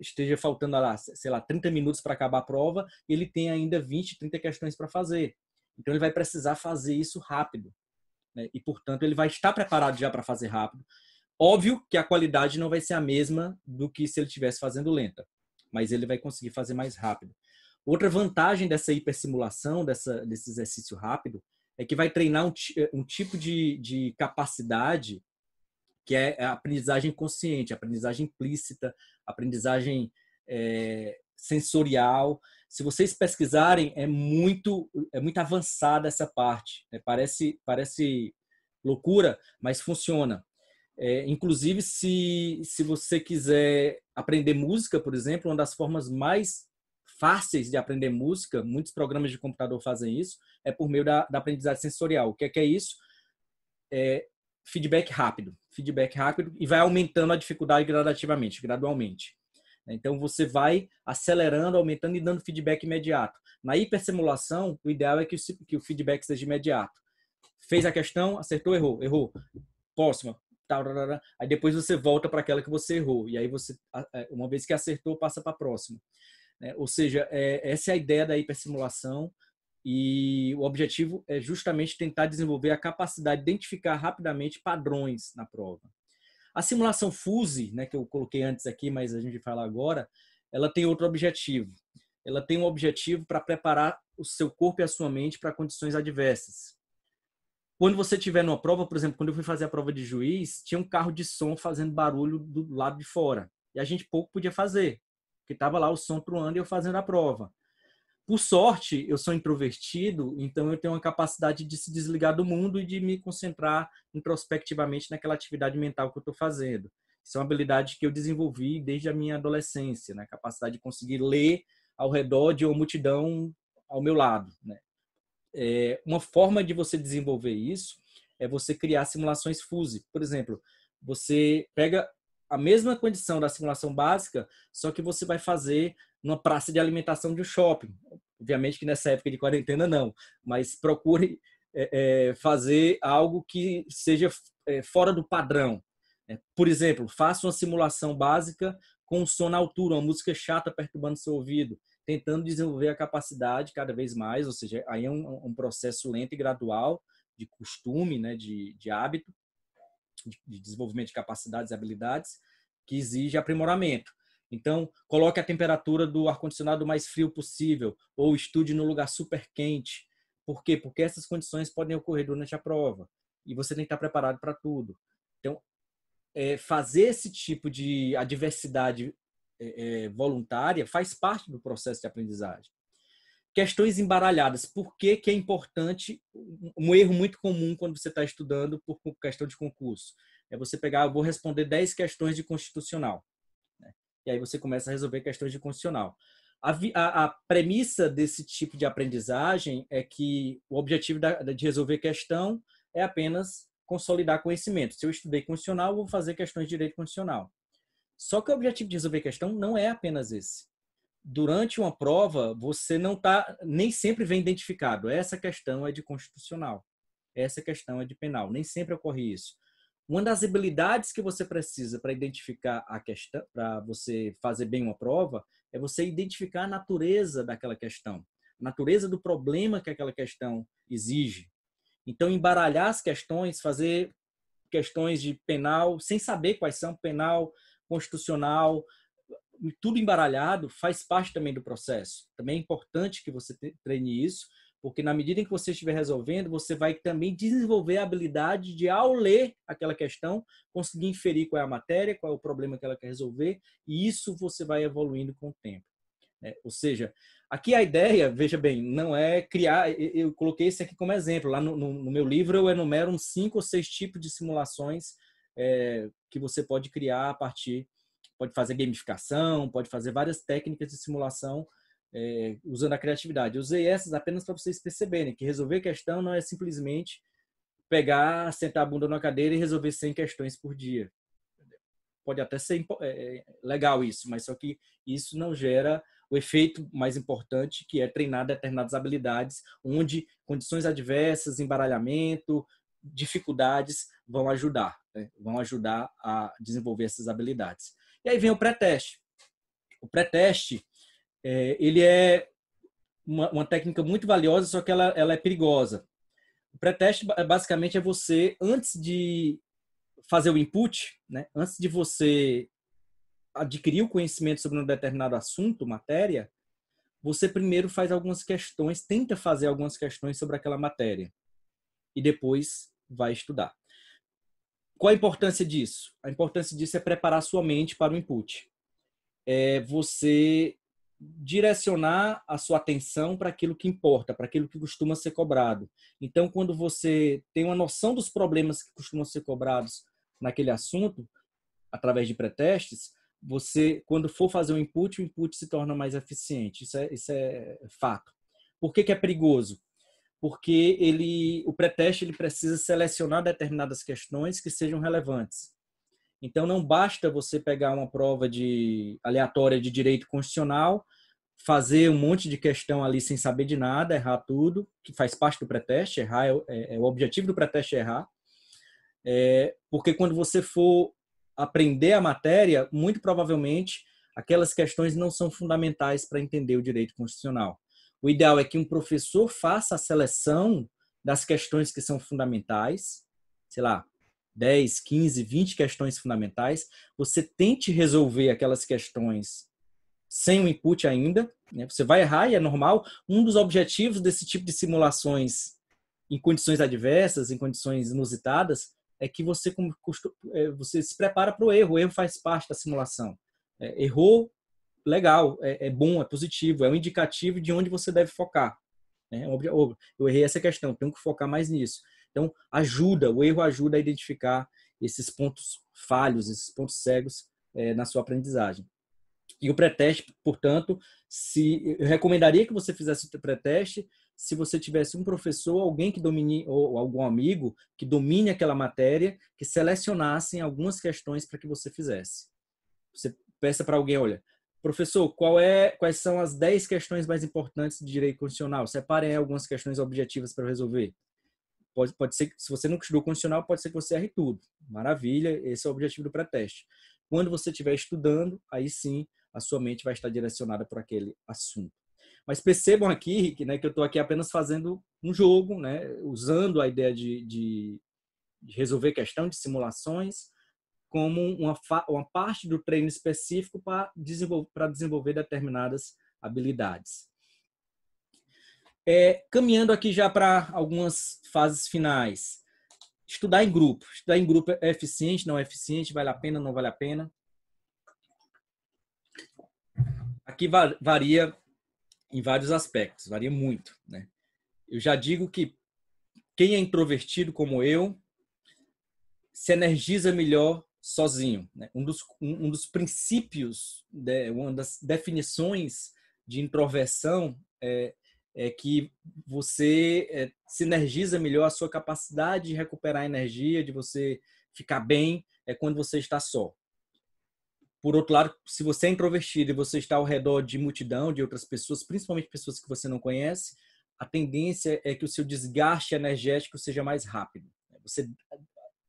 esteja faltando lá, sei lá, 30 minutos para acabar a prova e ele tenha ainda 20, 30 questões para fazer. Então ele vai precisar fazer isso rápido. né? e, portanto, ele vai estar preparado já para fazer rápido. Óbvio que a qualidade não vai ser a mesma do que se ele estivesse fazendo lenta, mas ele vai conseguir fazer mais rápido. Outra vantagem dessa hipersimulação, dessa, desse exercício rápido, é que vai treinar um, um tipo de, de capacidade que é a aprendizagem consciente, a aprendizagem implícita, a aprendizagem é, sensorial. Se vocês pesquisarem, é muito é muito avançada essa parte. Né? Parece parece loucura, mas funciona. É, inclusive, se, se você quiser aprender música, por exemplo, uma das formas mais fáceis de aprender música, muitos programas de computador fazem isso, é por meio da, da aprendizagem sensorial. O que é, que é isso? É feedback rápido. Feedback rápido e vai aumentando a dificuldade gradativamente, gradualmente. Então você vai acelerando, aumentando e dando feedback imediato. Na hipersimulação, o ideal é que o, que o feedback seja imediato. Fez a questão, acertou, errou, errou. Próxima. Aí depois você volta para aquela que você errou. E aí você, é, uma vez que acertou, passa para a próxima. Né? Ou seja, é, essa é a ideia da hipersimulação e o objetivo é justamente tentar desenvolver a capacidade de identificar rapidamente padrões na prova. A simulação FUSE, né, que eu coloquei antes aqui, mas a gente vai falar agora, ela tem outro objetivo. Ela tem um objetivo para preparar o seu corpo e a sua mente para condições adversas. Quando você estiver numa prova, por exemplo, quando eu fui fazer a prova de juiz, tinha um carro de som fazendo barulho do lado de fora. E a gente pouco podia fazer, porque estava lá o som truando e eu fazendo a prova. Por sorte, eu sou introvertido, então eu tenho uma capacidade de se desligar do mundo e de me concentrar introspectivamente naquela atividade mental que eu estou fazendo. Isso é uma habilidade que eu desenvolvi desde a minha adolescência, né? a capacidade de conseguir ler ao redor de uma multidão ao meu lado. Né? É, uma forma de você desenvolver isso é você criar simulações FUSE. Por exemplo, você pega a mesma condição da simulação básica, só que você vai fazer numa praça de alimentação de um shopping. Obviamente que nessa época de quarentena não, mas procure é, é, fazer algo que seja é, fora do padrão. É, por exemplo, faça uma simulação básica com som na altura, uma música chata perturbando seu ouvido, tentando desenvolver a capacidade cada vez mais, ou seja, aí é um, um processo lento e gradual de costume, né, de, de hábito, de, de desenvolvimento de capacidades e habilidades, que exige aprimoramento. Então, coloque a temperatura do ar-condicionado mais frio possível ou estude no lugar super quente. Por quê? Porque essas condições podem ocorrer durante a prova e você tem que estar preparado para tudo. Então, é, fazer esse tipo de adversidade é, é, voluntária faz parte do processo de aprendizagem. Questões embaralhadas. Por que, que é importante? Um erro muito comum quando você está estudando por questão de concurso é você pegar, eu vou responder 10 questões de constitucional e aí você começa a resolver questões de constitucional. A, a, a, premissa desse tipo de aprendizagem é que o objetivo da, de resolver questão é apenas consolidar conhecimento. Se eu estudei constitucional, eu vou fazer questões de direito constitucional. Só que o objetivo de resolver questão não é apenas esse. Durante uma prova, você não está nem sempre vem identificado. Essa questão é de constitucional. Essa questão é de penal. Nem sempre ocorre isso. Uma das habilidades que você precisa para identificar a questão, para você fazer bem uma prova, é você identificar a natureza daquela questão, a natureza do problema que aquela questão exige. Então, embaralhar as questões, fazer questões de penal, sem saber quais são penal, constitucional, tudo embaralhado, faz parte também do processo. Também é importante que você treine isso, porque na medida em que você estiver resolvendo, você vai também desenvolver a habilidade de, ao ler aquela questão, conseguir inferir qual é a matéria, qual é o problema que ela quer resolver, e isso você vai evoluindo com o tempo. É, ou seja, aqui a ideia, veja bem, não é criar. Eu coloquei esse aqui como exemplo. Lá no, no, no meu livro eu enumero uns cinco ou seis tipos de simulações é, que você pode criar a partir. Pode fazer gamificação, pode fazer várias técnicas de simulação é, usando a criatividade. Eu usei essas apenas para vocês perceberem que resolver questão não é simplesmente pegar, sentar a bunda na cadeira e resolver 100 questões por dia. Pode até ser é, legal isso, mas só que isso não gera o efeito mais importante, que é treinar determinadas habilidades, onde condições adversas, embaralhamento, dificuldades vão ajudar, né? vão ajudar a desenvolver essas habilidades. E aí vem o pré-teste. O pré-teste é, ele é uma, uma, técnica muito valiosa, só que ela, ela é perigosa. O pré-teste basicamente é você, antes de fazer o input, né? antes de você adquirir o conhecimento sobre um determinado assunto, matéria, você primeiro faz algumas questões, tenta fazer algumas questões sobre aquela matéria e depois vai estudar. Qual a importância disso? A importância disso é preparar sua mente para o input. É você direcionar a sua atenção para aquilo que importa, para aquilo que costuma ser cobrado. Então, quando você tem uma noção dos problemas que costumam ser cobrados naquele assunto, através de pré-testes, você, quando for fazer o input, o input se torna mais eficiente. Isso é, isso é fato. Por que, que é perigoso? Porque ele, o pré-teste ele precisa selecionar determinadas questões que sejam relevantes. Então, não basta você pegar uma prova de aleatória de direito constitucional, fazer um monte de questão ali sem saber de nada, errar tudo, que faz parte do pré-teste, errar é, é, é, o objetivo do pré-teste é errar. É, porque quando você for aprender a matéria, muito provavelmente aquelas questões não são fundamentais para entender o direito constitucional. O ideal é que um professor faça a seleção das questões que são fundamentais, sei lá, 10, 15, 20 questões fundamentais, você tente resolver aquelas questões sem o input ainda, né? você vai errar e é normal. Um dos objetivos desse tipo de simulações em condições adversas, em condições inusitadas, é que você, é, você se prepara para o erro. O erro faz parte da simulação. É, errou, legal, é, é, bom, é positivo, é um indicativo de onde você deve focar. Né? Eu errei essa questão, tenho que focar mais nisso. Então, ajuda, o erro ajuda a identificar esses pontos falhos, esses pontos cegos é, na sua aprendizagem. E o pré-teste, portanto, se eu recomendaria que você fizesse o pré-teste se você tivesse um professor, alguém que domine ou algum amigo que domine aquela matéria, que selecionassem algumas questões para que você fizesse. Você peça para alguém, olha, professor, é, quais são as 10 questões mais importantes de direito constitucional? Separem algumas questões objetivas para resolver. Pode, pode ser se você nunca estudou constitucional, pode ser que você erre tudo. Maravilha, esse é o objetivo do pré-teste. Quando você estiver estudando, aí sim a sua mente vai estar direcionada para aquele assunto. Mas percebam aqui que, né, que eu estou aqui apenas fazendo um jogo, né, usando a ideia de, de, de resolver questão de simulações como uma, uma parte do treino específico para desenvolver, desenvolver determinadas habilidades. É, caminhando aqui já para algumas fases finais. Estudar em grupo. Estudar em grupo é eficiente, não é eficiente, vale a pena, não vale a pena. Aqui varia em vários aspectos, varia muito. Né? Eu já digo que quem é introvertido como eu se energiza melhor sozinho. Né? Um, dos, um, dos princípios, né, uma das definições de introversão é, é que você é, se energiza melhor a sua capacidade de recuperar energia, de você ficar bem, é quando você está só. Por outro lado, se você é introvertido e você está ao redor de multidão, de outras pessoas, principalmente pessoas que você não conhece, a tendência é que o seu desgaste energético seja mais rápido. Você,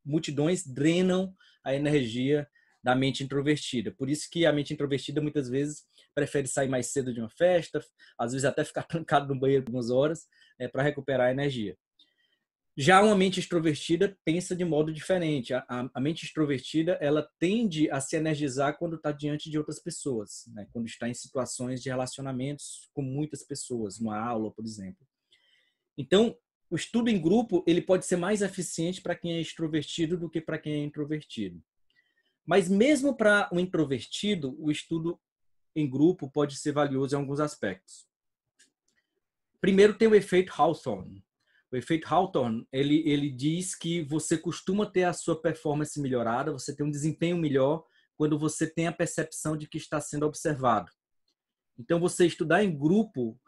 multidões drenam a energia da mente introvertida. Por isso que a mente introvertida muitas vezes prefere sair mais cedo de uma festa, às vezes até ficar trancado no banheiro algumas horas é, para recuperar a energia. Já uma mente extrovertida pensa de modo diferente. A, a, mente extrovertida ela tende a se energizar quando está diante de outras pessoas, né? quando está em situações de relacionamentos com muitas pessoas, numa aula, por exemplo. Então, o estudo em grupo ele pode ser mais eficiente para quem é extrovertido do que para quem é introvertido. Mas mesmo para o introvertido, o estudo em grupo pode ser valioso em alguns aspectos. Primeiro tem o efeito Hawthorne. O efeito Hawthorne, ele, ele diz que você costuma ter a sua performance melhorada, você tem um desempenho melhor quando você tem a percepção de que está sendo observado. Então, você estudar em grupo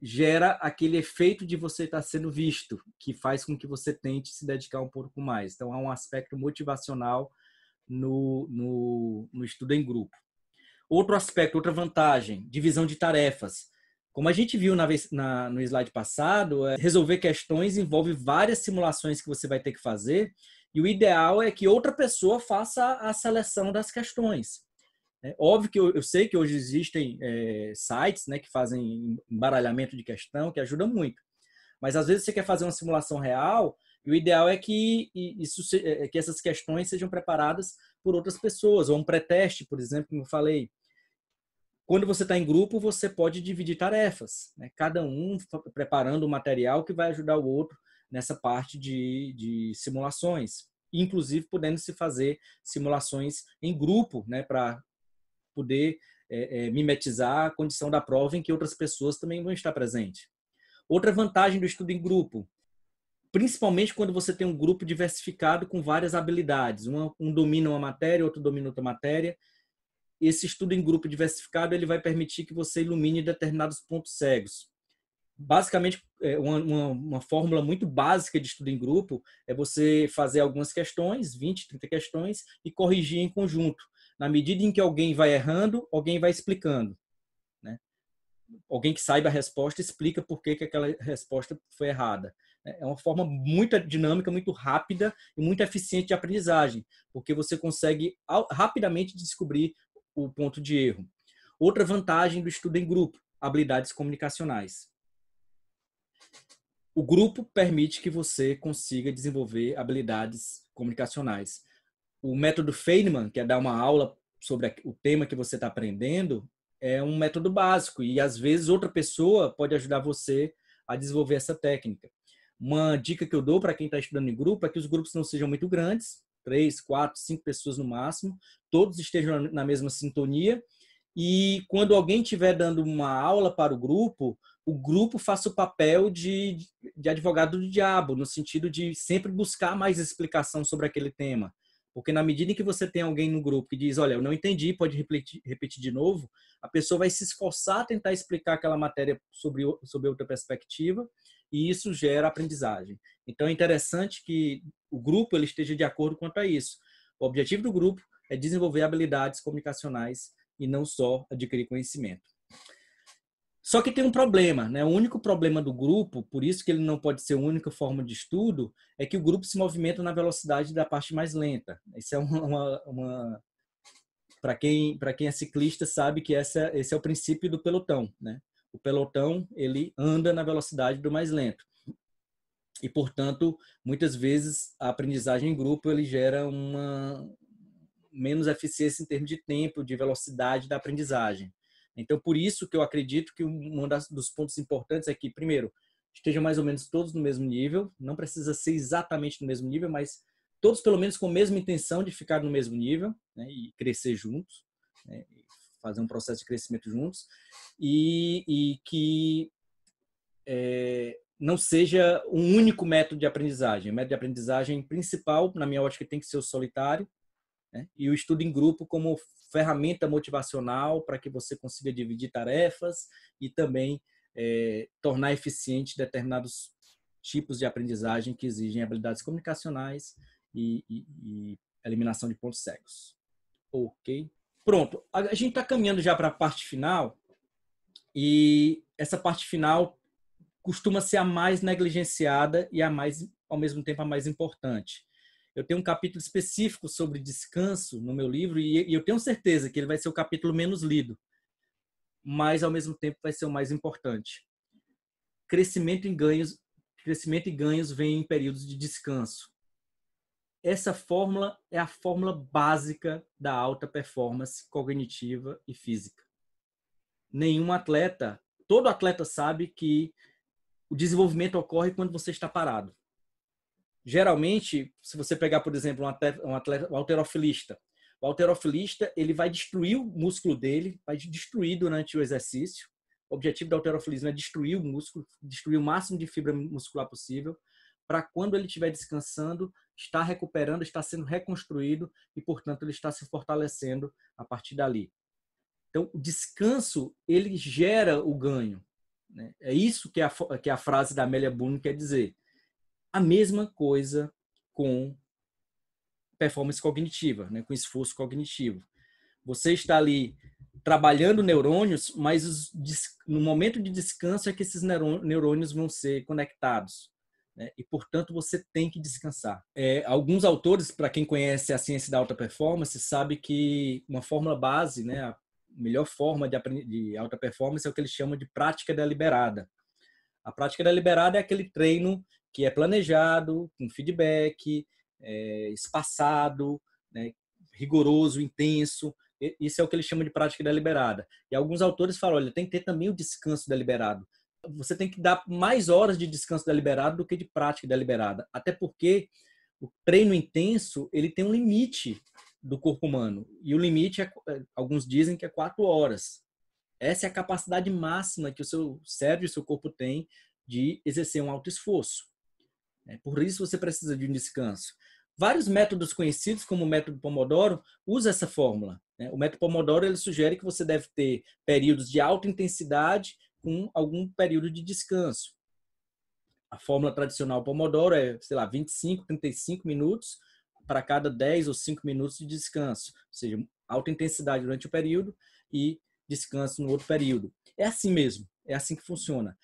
gera aquele efeito de você estar sendo visto, que faz com que você tente se dedicar um pouco mais. Então, há um aspecto motivacional no, no, no estudo em grupo. Outro aspecto, outra vantagem, divisão de tarefas. Como a gente viu na, na, no slide passado, é, resolver questões envolve várias simulações que você vai ter que fazer, e o ideal é que outra pessoa faça a seleção das questões. É óbvio que eu, eu sei que hoje existem é, sites né, que fazem embaralhamento de questão, que ajuda muito. Mas às vezes você quer fazer uma simulação real e o ideal é que, isso, é, é que essas questões sejam preparadas por outras pessoas, ou um pré-teste, por exemplo, como eu falei. Quando você está em grupo, você pode dividir tarefas, né? cada um preparando o material que vai ajudar o outro nessa parte de, de simulações, inclusive podendo se fazer simulações em grupo, né, para poder é, é, mimetizar a condição da prova em que outras pessoas também vão estar presentes. Outra vantagem do estudo em grupo, principalmente quando você tem um grupo diversificado com várias habilidades, um, um domina uma matéria, outro domina outra matéria. Esse estudo em grupo diversificado ele vai permitir que você ilumine determinados pontos cegos. Basicamente, é, uma, uma, uma fórmula muito básica de estudo em grupo é você fazer algumas questões, 20, 30 questões, e corrigir em conjunto. Na medida em que alguém vai errando, alguém vai explicando. Né? Alguém que saiba a resposta explica por que, que aquela resposta foi errada. É uma forma muito dinâmica, muito rápida e muito eficiente de aprendizagem, porque você consegue rapidamente descobrir o ponto de erro. Outra vantagem do estudo em grupo, habilidades comunicacionais. O grupo permite que você consiga desenvolver habilidades comunicacionais. O método Feynman, que é dar uma aula sobre o tema que você está aprendendo, é um método básico e às vezes outra pessoa pode ajudar você a desenvolver essa técnica. Uma dica que eu dou para quem está estudando em grupo é que os grupos não sejam muito grandes, três, quatro, cinco pessoas no máximo, todos estejam na mesma sintonia. E quando alguém estiver dando uma aula para o grupo, o grupo faça o papel de, de advogado do diabo, no sentido de sempre buscar mais explicação sobre aquele tema. Porque na medida em que você tem alguém no grupo que diz, olha, eu não entendi, pode repetir, repetir de novo, a pessoa vai se esforçar a tentar explicar aquela matéria sobre, sobre outra perspectiva e isso gera aprendizagem. Então é interessante que o grupo ele esteja de acordo quanto a isso. O objetivo do grupo é desenvolver habilidades comunicacionais e não só adquirir conhecimento. Só que tem um problema, né? O único problema do grupo, por isso que ele não pode ser a única forma de estudo, é que o grupo se movimenta na velocidade da parte mais lenta. Isso é uma, uma, para quem para quem é ciclista sabe que essa, esse é o princípio do pelotão, né? o pelotão ele anda na velocidade do mais lento. E, portanto, muitas vezes a aprendizagem em grupo ele gera uma menos eficiência em termos de tempo, de velocidade da aprendizagem. Então, por isso que eu acredito que um dos pontos importantes é que, primeiro, estejam mais ou menos todos no mesmo nível, não precisa ser exatamente no mesmo nível, mas todos pelo menos com a mesma intenção de ficar no mesmo nível né, e crescer juntos. Né, fazer um processo de crescimento juntos e, e que é, não seja um único método de aprendizagem. O método de aprendizagem principal, na minha ótica, tem que ser o solitário né? e o estudo em grupo como ferramenta motivacional para que você consiga dividir tarefas e também é, tornar eficiente determinados tipos de aprendizagem que exigem habilidades comunicacionais e, e, e eliminação de pontos cegos. Ok? Pronto, a gente está caminhando já para a parte final e essa parte final costuma ser a mais negligenciada e a mais, ao mesmo tempo, a mais importante. Eu tenho um capítulo específico sobre descanso no meu livro e eu tenho certeza que ele vai ser o capítulo menos lido, mas ao mesmo tempo vai ser o mais importante. Crescimento e ganhos, crescimento e ganhos vêm em períodos de descanso essa fórmula é a fórmula básica da alta performance cognitiva e física. Nenhum atleta, todo atleta sabe que o desenvolvimento ocorre quando você está parado. Geralmente, se você pegar, por exemplo, um atleta, um, atleta, um alterofilista, o alterofilista ele vai destruir o músculo dele, vai destruir durante o exercício. O objetivo do alterofilismo é destruir o músculo, destruir o máximo de fibra muscular possível, para quando ele estiver descansando, está recuperando, está sendo reconstruído e, portanto, ele está se fortalecendo a partir dali. Então, o descanso, ele gera o ganho. Né? É isso que a, que a frase da Amélia Boone quer dizer. A mesma coisa com performance cognitiva, né? com esforço cognitivo. Você está ali trabalhando neurônios, mas no momento de descanso é que esses neurônios vão ser conectados né? e, portanto, você tem que descansar. É, alguns autores, para quem conhece a ciência da alta performance, sabe que uma fórmula base, né, a melhor forma de, de alta performance é o que eles chamam de prática deliberada. A prática deliberada é aquele treino que é planejado, com feedback, é, espaçado, né, rigoroso, intenso. Isso é o que eles chamam de prática deliberada. E alguns autores falam, olha, tem que ter também o descanso deliberado. Você tem que dar mais horas de descanso deliberado do que de prática deliberada. Até porque o treino intenso ele tem um limite do corpo humano. E o limite, é, é, alguns dizem que é quatro horas. Essa é a capacidade máxima que o seu cérebro e o seu corpo têm de exercer um alto esforço. É, por isso você precisa de um descanso. Vários métodos conhecidos, como o método Pomodoro, usa essa fórmula. Né? O método Pomodoro ele sugere que você deve ter períodos de alta intensidade com algum período de descanso. A fórmula tradicional Pomodoro é, sei lá, 25, 35 minutos para cada 10 ou 5 minutos de descanso. Ou seja, alta intensidade durante o período e descanso no outro período. É assim mesmo, é assim que funciona.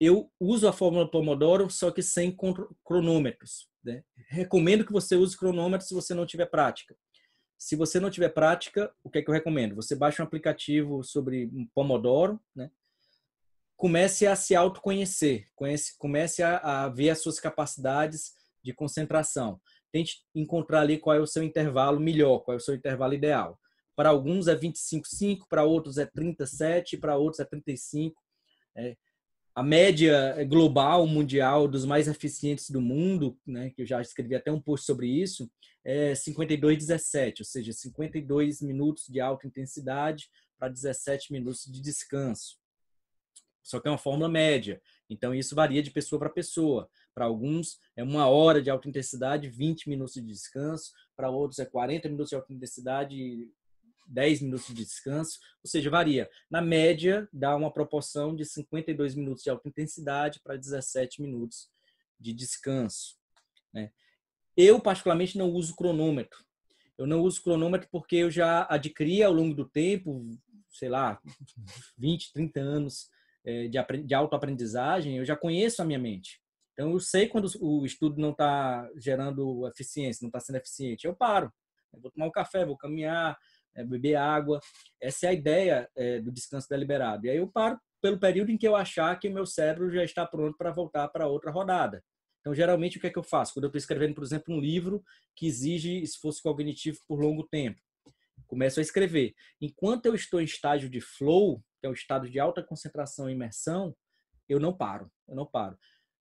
Eu uso a fórmula Pomodoro, só que sem cronômetros. Né? Recomendo que você use cronômetro se você não tiver prática. Se você não tiver prática, o que é que eu recomendo? Você baixa um aplicativo sobre um Pomodoro, né? comece a se autoconhecer, conhece, comece a, a ver as suas capacidades de concentração. Tente encontrar ali qual é o seu intervalo melhor, qual é o seu intervalo ideal. Para alguns é 25,5, para outros é 37, para outros é 35. É, a média global, mundial, dos mais eficientes do mundo, né, que eu já escrevi até um post sobre isso, é 52,17, ou seja, 52 minutos de alta intensidade para 17 minutos de descanso. Só que é uma fórmula média, então isso varia de pessoa para pessoa. Para alguns é uma hora de alta intensidade, 20 minutos de descanso, para outros é 40 minutos de alta intensidade, 10 minutos de descanso, ou seja, varia. Na média, dá uma proporção de 52 minutos de alta intensidade para 17 minutos de descanso. Né? Eu, particularmente, não uso cronômetro. Eu não uso cronômetro porque eu já adquiri ao longo do tempo, sei lá, 20, 30 anos é, de autoaprendizagem, eu já conheço a minha mente. Então, eu sei quando o estudo não está gerando eficiência, não está sendo eficiente. Eu paro. Eu vou tomar um café, vou caminhar, é, beber água. Essa é a ideia é, do descanso deliberado. E aí eu paro pelo período em que eu achar que meu cérebro já está pronto para voltar para outra rodada. Então, geralmente, o que é que eu faço? Quando eu estou escrevendo, por exemplo, um livro que exige esforço cognitivo por longo tempo, começo a escrever. Enquanto eu estou em estágio de flow, que é o estado de alta concentração e imersão, eu não paro, eu não paro.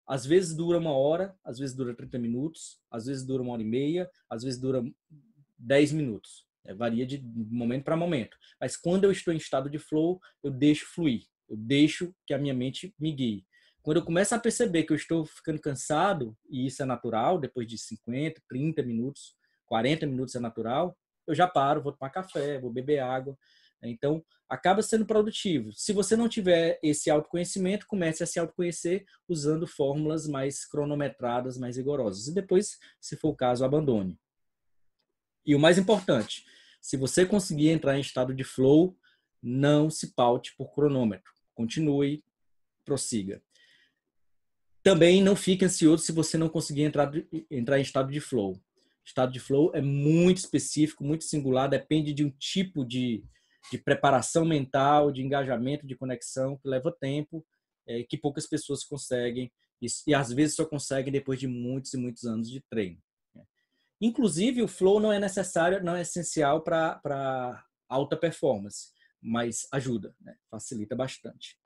Às vezes dura uma hora, às vezes dura 30 minutos, às vezes dura uma hora e meia, às vezes dura 10 minutos. É, varia de momento para momento. Mas quando eu estou em estado de flow, eu deixo fluir. Eu deixo que a minha mente me guie. Quando eu começo a perceber que eu estou ficando cansado, e isso é natural, depois de 50, 30 minutos, 40 minutos é natural, eu já paro, vou tomar café, vou beber água. Então, acaba sendo produtivo. Se você não tiver esse autoconhecimento, comece a se autoconhecer usando fórmulas mais cronometradas, mais rigorosas. E depois, se for o caso, abandone. E o mais importante, se você conseguir entrar em estado de flow, não se paute por cronômetro. Continue, prossiga. Também não fique ansioso se você não conseguir entrar, entrar em estado de flow. Estado de flow é muito específico, muito singular, depende de um tipo de, de preparação mental, de engajamento, de conexão, que leva tempo, é, que poucas pessoas conseguem, e, e às vezes só conseguem depois de muitos e muitos anos de treino. Inclusive, o flow não é necessário, não é essencial para alta performance, mas ajuda, né? facilita bastante.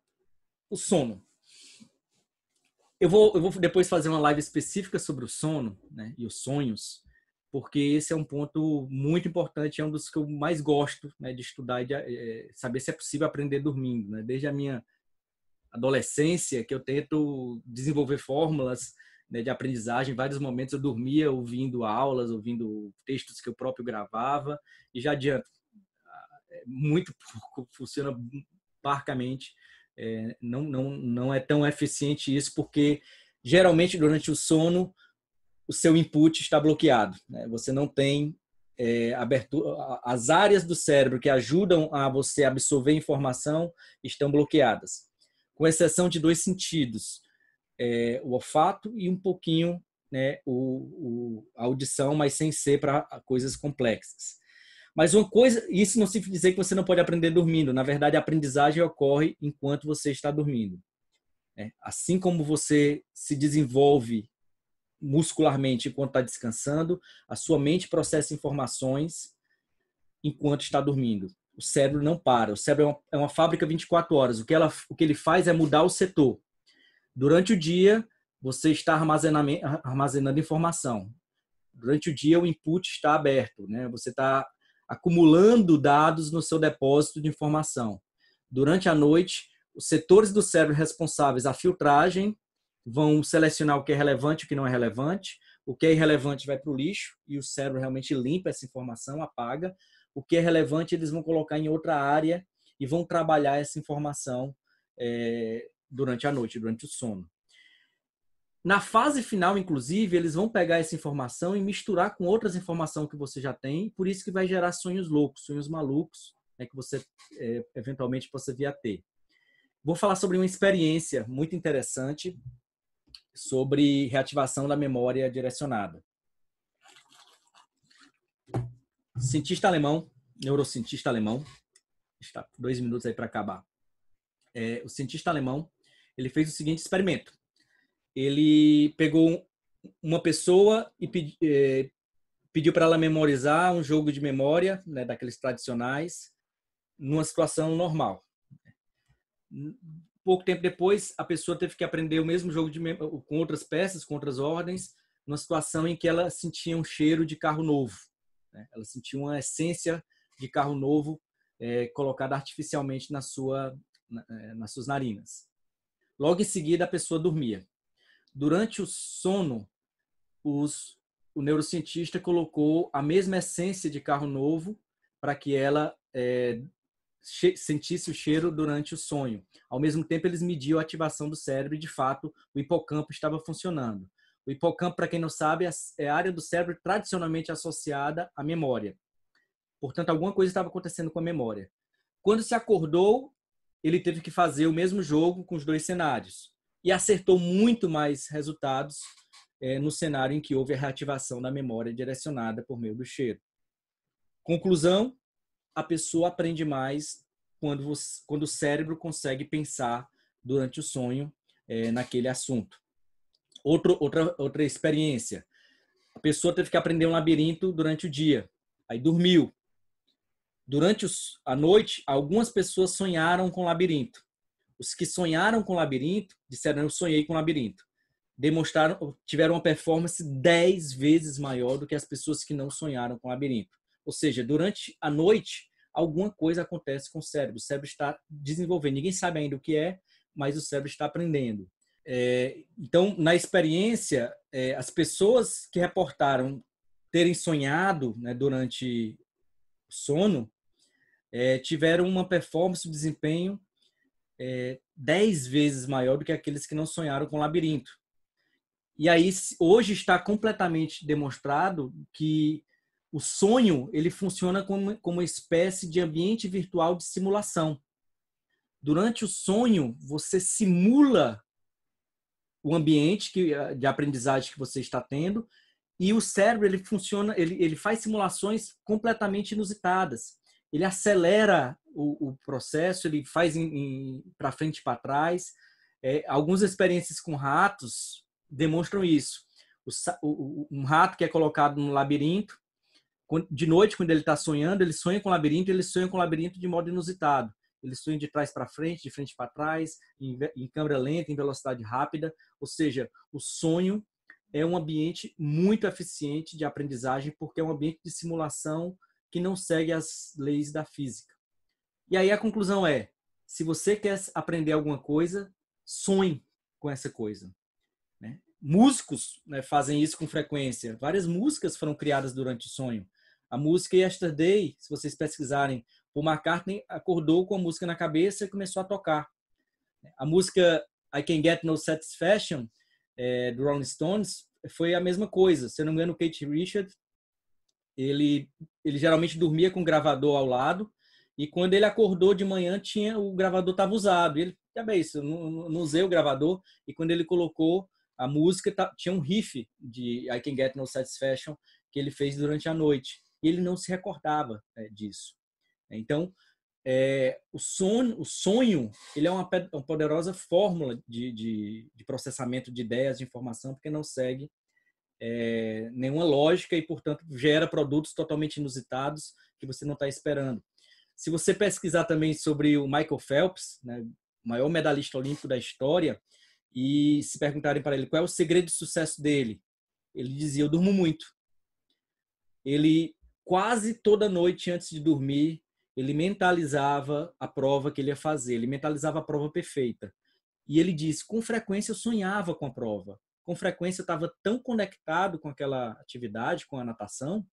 O sono. Eu vou, eu vou depois fazer uma live específica sobre o sono né? e os sonhos, porque esse é um ponto muito importante, é um dos que eu mais gosto né? de estudar e de é, saber se é possível aprender dormindo. Né? Desde a minha adolescência, que eu tento desenvolver fórmulas né, de aprendizagem. Em vários momentos eu dormia ouvindo aulas, ouvindo textos que eu próprio gravava, e já adianto, é muito pouco, funciona parcamente. É, não, não, não é tão eficiente isso, porque geralmente durante o sono o seu input está bloqueado. Né? Você não tem é, abertura, as áreas do cérebro que ajudam a você absorver informação estão bloqueadas, com exceção de dois sentidos é, o olfato e um pouquinho né, o, o, a audição, mas sem ser para coisas complexas. Mas uma coisa, isso não significa dizer que você não pode aprender dormindo. Na verdade, a aprendizagem ocorre enquanto você está dormindo. Né? Assim como você se desenvolve muscularmente enquanto está descansando, a sua mente processa informações enquanto está dormindo. O cérebro não para. O cérebro é uma, é uma fábrica 24 horas. O que, ela, o que ele faz é mudar o setor. Durante o dia, você está armazenando informação. Durante o dia, o input está aberto. Né? Você está acumulando dados no seu depósito de informação. Durante a noite, os setores do cérebro responsáveis à filtragem vão selecionar o que é relevante e o que não é relevante. O que é irrelevante vai para o lixo e o cérebro realmente limpa essa informação, apaga. O que é relevante eles vão colocar em outra área e vão trabalhar essa informação é, durante a noite, durante o sono. Na fase final, inclusive, eles vão pegar essa informação e misturar com outras informações que você já tem, por isso que vai gerar sonhos loucos, sonhos malucos, né, que você é, eventualmente possa vir a ter. Vou falar sobre uma experiência muito interessante sobre reativação da memória direcionada. Cientista alemão, neurocientista alemão, está dois minutos aí para acabar. É, o cientista alemão ele fez o seguinte experimento. Ele pegou uma pessoa e pedi, é, pediu para ela memorizar um jogo de memória, né, daqueles tradicionais, numa situação normal pouco tempo depois, a pessoa teve que aprender o mesmo jogo de, com outras peças, com outras ordens, numa situação em que ela sentia um cheiro de carro novo. Né? Ela sentia uma essência de carro novo é, colocada artificialmente na sua, na, é, nas suas narinas. Logo em seguida, a pessoa dormia. Durante o sono, os, o neurocientista colocou a mesma essência de carro novo para que ela é, sentisse o cheiro durante o sonho. Ao mesmo tempo, eles mediam a ativação do cérebro e, de fato, o hipocampo estava funcionando. O hipocampo, para quem não sabe, é, é a área do cérebro tradicionalmente associada à memória. Portanto, alguma coisa estava acontecendo com a memória. Quando se acordou, ele teve que fazer o mesmo jogo com os dois cenários e acertou muito mais resultados é, no cenário em que houve a reativação da memória direcionada por meio do cheiro. Conclusão: a pessoa aprende mais quando, você, quando o cérebro consegue pensar durante o sonho é, naquele assunto. Outro, outra, outra experiência. A pessoa teve que aprender um labirinto durante o dia. Aí dormiu. Durante a noite, algumas pessoas sonharam com labirinto. Os que sonharam com labirinto disseram: Eu sonhei com labirinto. Demonstraram, tiveram uma performance 10 vezes maior do que as pessoas que não sonharam com labirinto. Ou seja, durante a noite, alguma coisa acontece com o cérebro. O cérebro está desenvolvendo. Ninguém sabe ainda o que é, mas o cérebro está aprendendo. É, então, na experiência, é, as pessoas que reportaram terem sonhado né, durante sono é, tiveram uma performance, um desempenho é, dez vezes maior do que aqueles que não sonharam com labirinto. E aí, hoje está completamente demonstrado que o sonho ele funciona como, como uma espécie de ambiente virtual de simulação. Durante o sonho, você simula o ambiente que, de aprendizagem que você está tendo e o cérebro ele funciona, ele, ele faz simulações completamente inusitadas. Ele acelera o, o processo, ele faz para frente e para trás. É, algumas experiências com ratos demonstram isso. O, o, um rato que é colocado no labirinto, de noite, quando ele está sonhando, ele sonha com o labirinto, ele sonha com o labirinto de modo inusitado. Ele sonha de trás para frente, de frente para trás, em, em câmera lenta, em velocidade rápida. Ou seja, o sonho é um ambiente muito eficiente de aprendizagem, porque é um ambiente de simulação que não segue as leis da física. E aí a conclusão é: se você quer aprender alguma coisa, sonhe com essa coisa. Né? Músicos né, fazem isso com frequência. Várias músicas foram criadas durante o sonho. A música Yesterday, se vocês pesquisarem, o McCartney acordou com a música na cabeça e começou a tocar. A música I Can Get No Satisfaction, é, do Rolling Stones, foi a mesma coisa. Se eu não me engano, o Kate Richard, ele, ele geralmente dormia com o gravador ao lado, e quando ele acordou de manhã, tinha o gravador estava usado. E ele, é bem isso, não, não usei o gravador, e quando ele colocou a música, tá, tinha um riff de I Can Get No Satisfaction que ele fez durante a noite e ele não se recordava é, disso. Então, é, o, sonho, o sonho ele é uma, uma poderosa fórmula de, de, de, processamento de ideias, de informação, porque não segue é, nenhuma lógica e, portanto, gera produtos totalmente inusitados que você não está esperando. Se você pesquisar também sobre o Michael Phelps, né, o maior medalhista olímpico da história, e se perguntarem para ele qual é o segredo de sucesso dele, ele dizia: Eu durmo muito. Ele quase toda noite antes de dormir, ele mentalizava a prova que ele ia fazer, ele mentalizava a prova perfeita. E ele disse: com frequência eu sonhava com a prova. Com frequência eu estava tão conectado com aquela atividade, com a natação,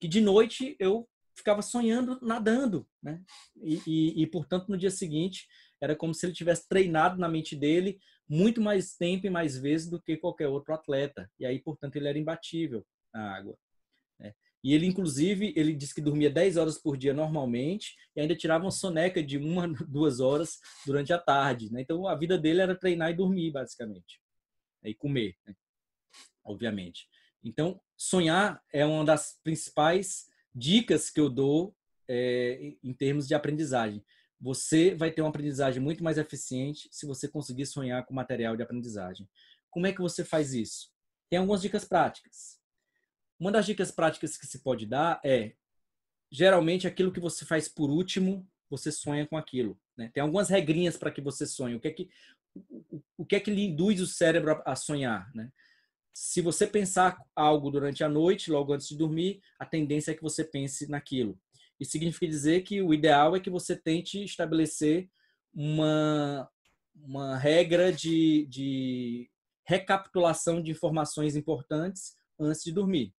que de noite eu ficava sonhando nadando, né? E, e, e, portanto no dia seguinte era como se ele tivesse treinado na mente dele muito mais tempo e mais vezes do que qualquer outro atleta. E aí portanto ele era imbatível na água. Né? E ele inclusive ele disse que dormia 10 horas por dia normalmente e ainda tirava uma soneca de uma duas horas durante a tarde. Né? Então a vida dele era treinar e dormir basicamente né? e comer, né? obviamente. Então sonhar é uma das principais dicas que eu dou é, em termos de aprendizagem. Você vai ter uma aprendizagem muito mais eficiente se você conseguir sonhar com material de aprendizagem. Como é que você faz isso? Tem algumas dicas práticas. Uma das dicas práticas que se pode dar é, geralmente, aquilo que você faz por último, você sonha com aquilo. Né? Tem algumas regrinhas para que você sonhe. O que é que, o, o que é que lhe induz o cérebro a, sonhar? Né? se você pensar algo durante a noite, logo antes de dormir, a tendência é que você pense naquilo. Isso significa dizer que o ideal é que você tente estabelecer uma, uma regra de, de recapitulação de informações importantes antes de dormir.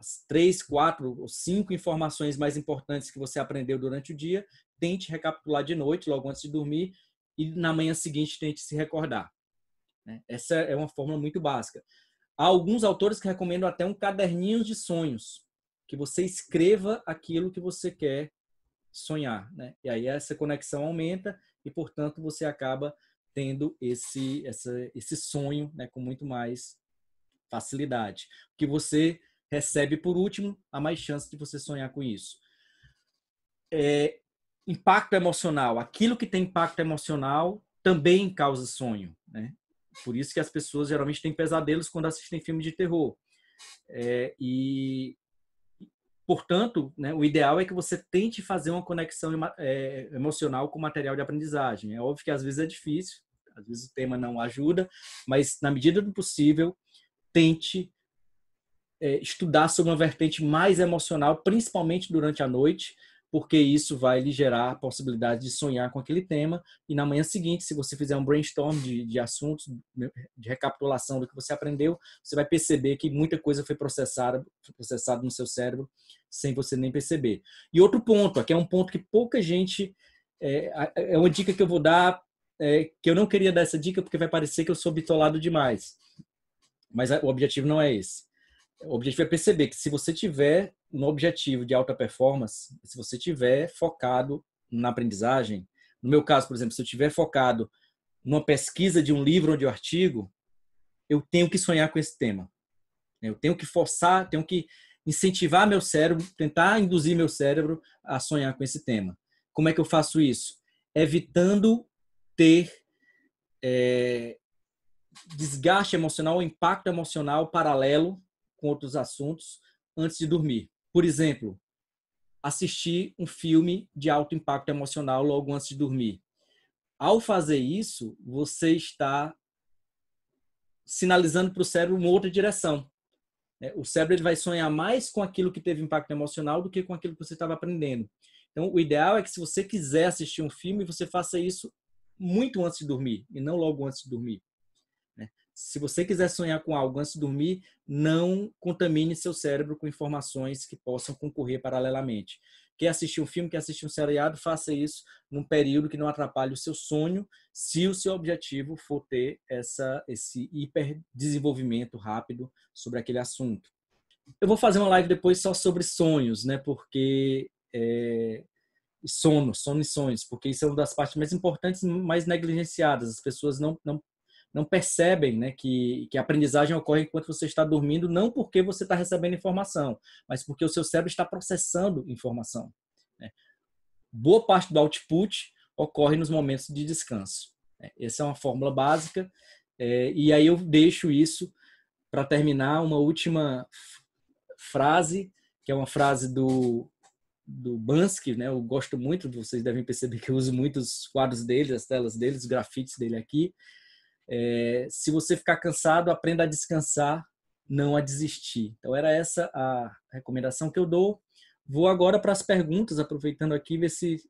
As três, quatro ou cinco informações mais importantes que você aprendeu durante o dia, tente recapitular de noite, logo antes de dormir, e na manhã seguinte tente se recordar. Né? Essa é uma fórmula muito básica. Há alguns autores que recomendam até um caderninho de sonhos, que você escreva aquilo que você quer sonhar, né? E aí essa conexão aumenta e, portanto, você acaba tendo esse essa, esse sonho, né, com muito mais facilidade. Que você recebe por último, há mais chance de você sonhar com isso. É, impacto emocional. Aquilo que tem impacto emocional também causa sonho, né? Por isso que as pessoas geralmente têm pesadelos quando assistem filme de terror. É, e, portanto, né, o ideal é que você tente fazer uma conexão é, emocional com o material de aprendizagem. É óbvio que às vezes é difícil, às vezes o tema não ajuda, mas na medida do possível, tente é, estudar sobre uma vertente mais emocional, principalmente durante a noite, porque isso vai lhe gerar a possibilidade de sonhar com aquele tema e na manhã seguinte, se você fizer um brainstorm de, de assuntos, de recapitulação do que você aprendeu, você vai perceber que muita coisa foi processada, foi processada no seu cérebro sem você nem perceber. E outro ponto, aqui é um ponto que pouca gente é, é uma dica que eu vou dar, é, que eu não queria dar essa dica porque vai parecer que eu sou bitolado demais, mas o objetivo não é esse. O objetivo é perceber que se você tiver no objetivo de alta performance, se você tiver focado na aprendizagem, no meu caso, por exemplo, se eu tiver focado numa pesquisa de um livro ou de um artigo, eu tenho que sonhar com esse tema. Eu tenho que forçar, tenho que incentivar meu cérebro, tentar induzir meu cérebro a sonhar com esse tema. Como é que eu faço isso? Evitando ter é, desgaste emocional, impacto emocional paralelo com outros assuntos antes de dormir. Por exemplo, assistir um filme de alto impacto emocional logo antes de dormir. Ao fazer isso, você está sinalizando para o cérebro uma outra direção. Né? O cérebro ele vai sonhar mais com aquilo que teve impacto emocional do que com aquilo que você estava aprendendo. Então, o ideal é que se você quiser assistir um filme, você faça isso muito antes de dormir e não logo antes de dormir se você quiser sonhar com algo antes de dormir, não contamine seu cérebro com informações que possam concorrer paralelamente. Quer assistir um filme, quer assistir um seriado, faça isso num período que não atrapalhe o seu sonho, se o seu objetivo for ter essa, esse hiperdesenvolvimento rápido sobre aquele assunto. Eu vou fazer uma live depois só sobre sonhos, né? Porque é, sono, sono e sonhos, porque isso é uma das partes mais importantes, mais negligenciadas. As pessoas não, não não percebem né, que, que a aprendizagem ocorre enquanto você está dormindo, não porque você está recebendo informação, mas porque o seu cérebro está processando informação. Né? boa parte do output ocorre nos momentos de descanso. É, essa é uma fórmula básica. É, e aí eu deixo isso para terminar uma última frase, que é uma frase do, do Bansky, né? Eu gosto muito, vocês devem perceber que eu uso muitos quadros dele, as telas dele, os grafites dele aqui. É, se você ficar cansado, aprenda a descansar, não a desistir. Então era essa a recomendação que eu dou. Vou agora para as perguntas, aproveitando aqui, ver se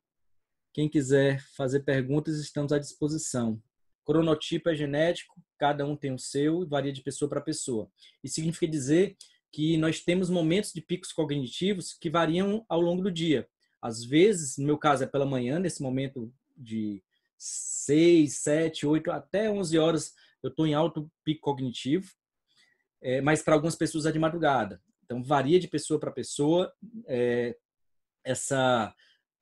quem quiser fazer perguntas, estamos à disposição. Cronotipo é genético, cada um tem o seu varia de pessoa para pessoa. Isso significa dizer que nós temos momentos de picos cognitivos que variam ao longo do dia. Às vezes, no meu caso é pela manhã, nesse momento de 6, 7, 8, até 11 horas eu estou em alto pico cognitivo, é, mas para algumas pessoas é de madrugada. Então, varia de pessoa para pessoa. É, essa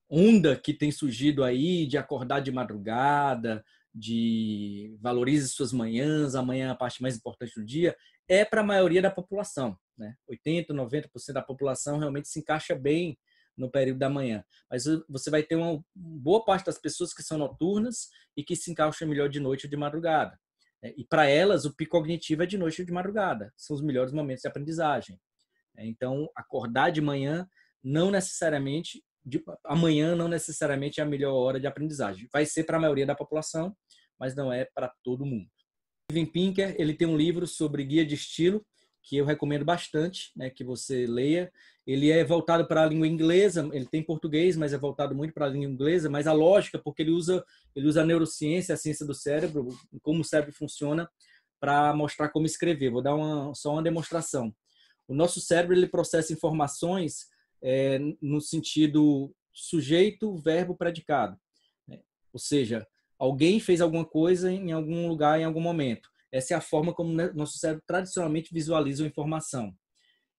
onda que tem surgido aí de acordar de madrugada, de valorize suas manhãs, amanhã é a parte mais importante do dia, é para a maioria da população. Né? 80%, 90% da população realmente se encaixa bem no período da manhã. Mas você vai ter uma boa parte das pessoas que são noturnas e que se encaixam melhor de noite ou de madrugada. Né? E para elas, o pico cognitivo é de noite ou de madrugada. São os melhores momentos de aprendizagem. Então, acordar de manhã não necessariamente de, amanhã não necessariamente é a melhor hora de aprendizagem. Vai ser para a maioria da população, mas não é para todo mundo. Steven Pinker ele tem um livro sobre guia de estilo que eu recomendo bastante, né, que você leia. Ele é voltado para a língua inglesa, ele tem português, mas é voltado muito para a língua inglesa, mas a lógica, porque ele usa ele usa a neurociência, a ciência do cérebro, como o cérebro funciona, para mostrar como escrever. Vou dar uma, só uma demonstração. O nosso cérebro ele processa informações é, no sentido sujeito, verbo, predicado. Né? Ou seja, alguém fez alguma coisa em algum lugar, em algum momento. Essa é a forma como nosso cérebro tradicionalmente visualiza a informação.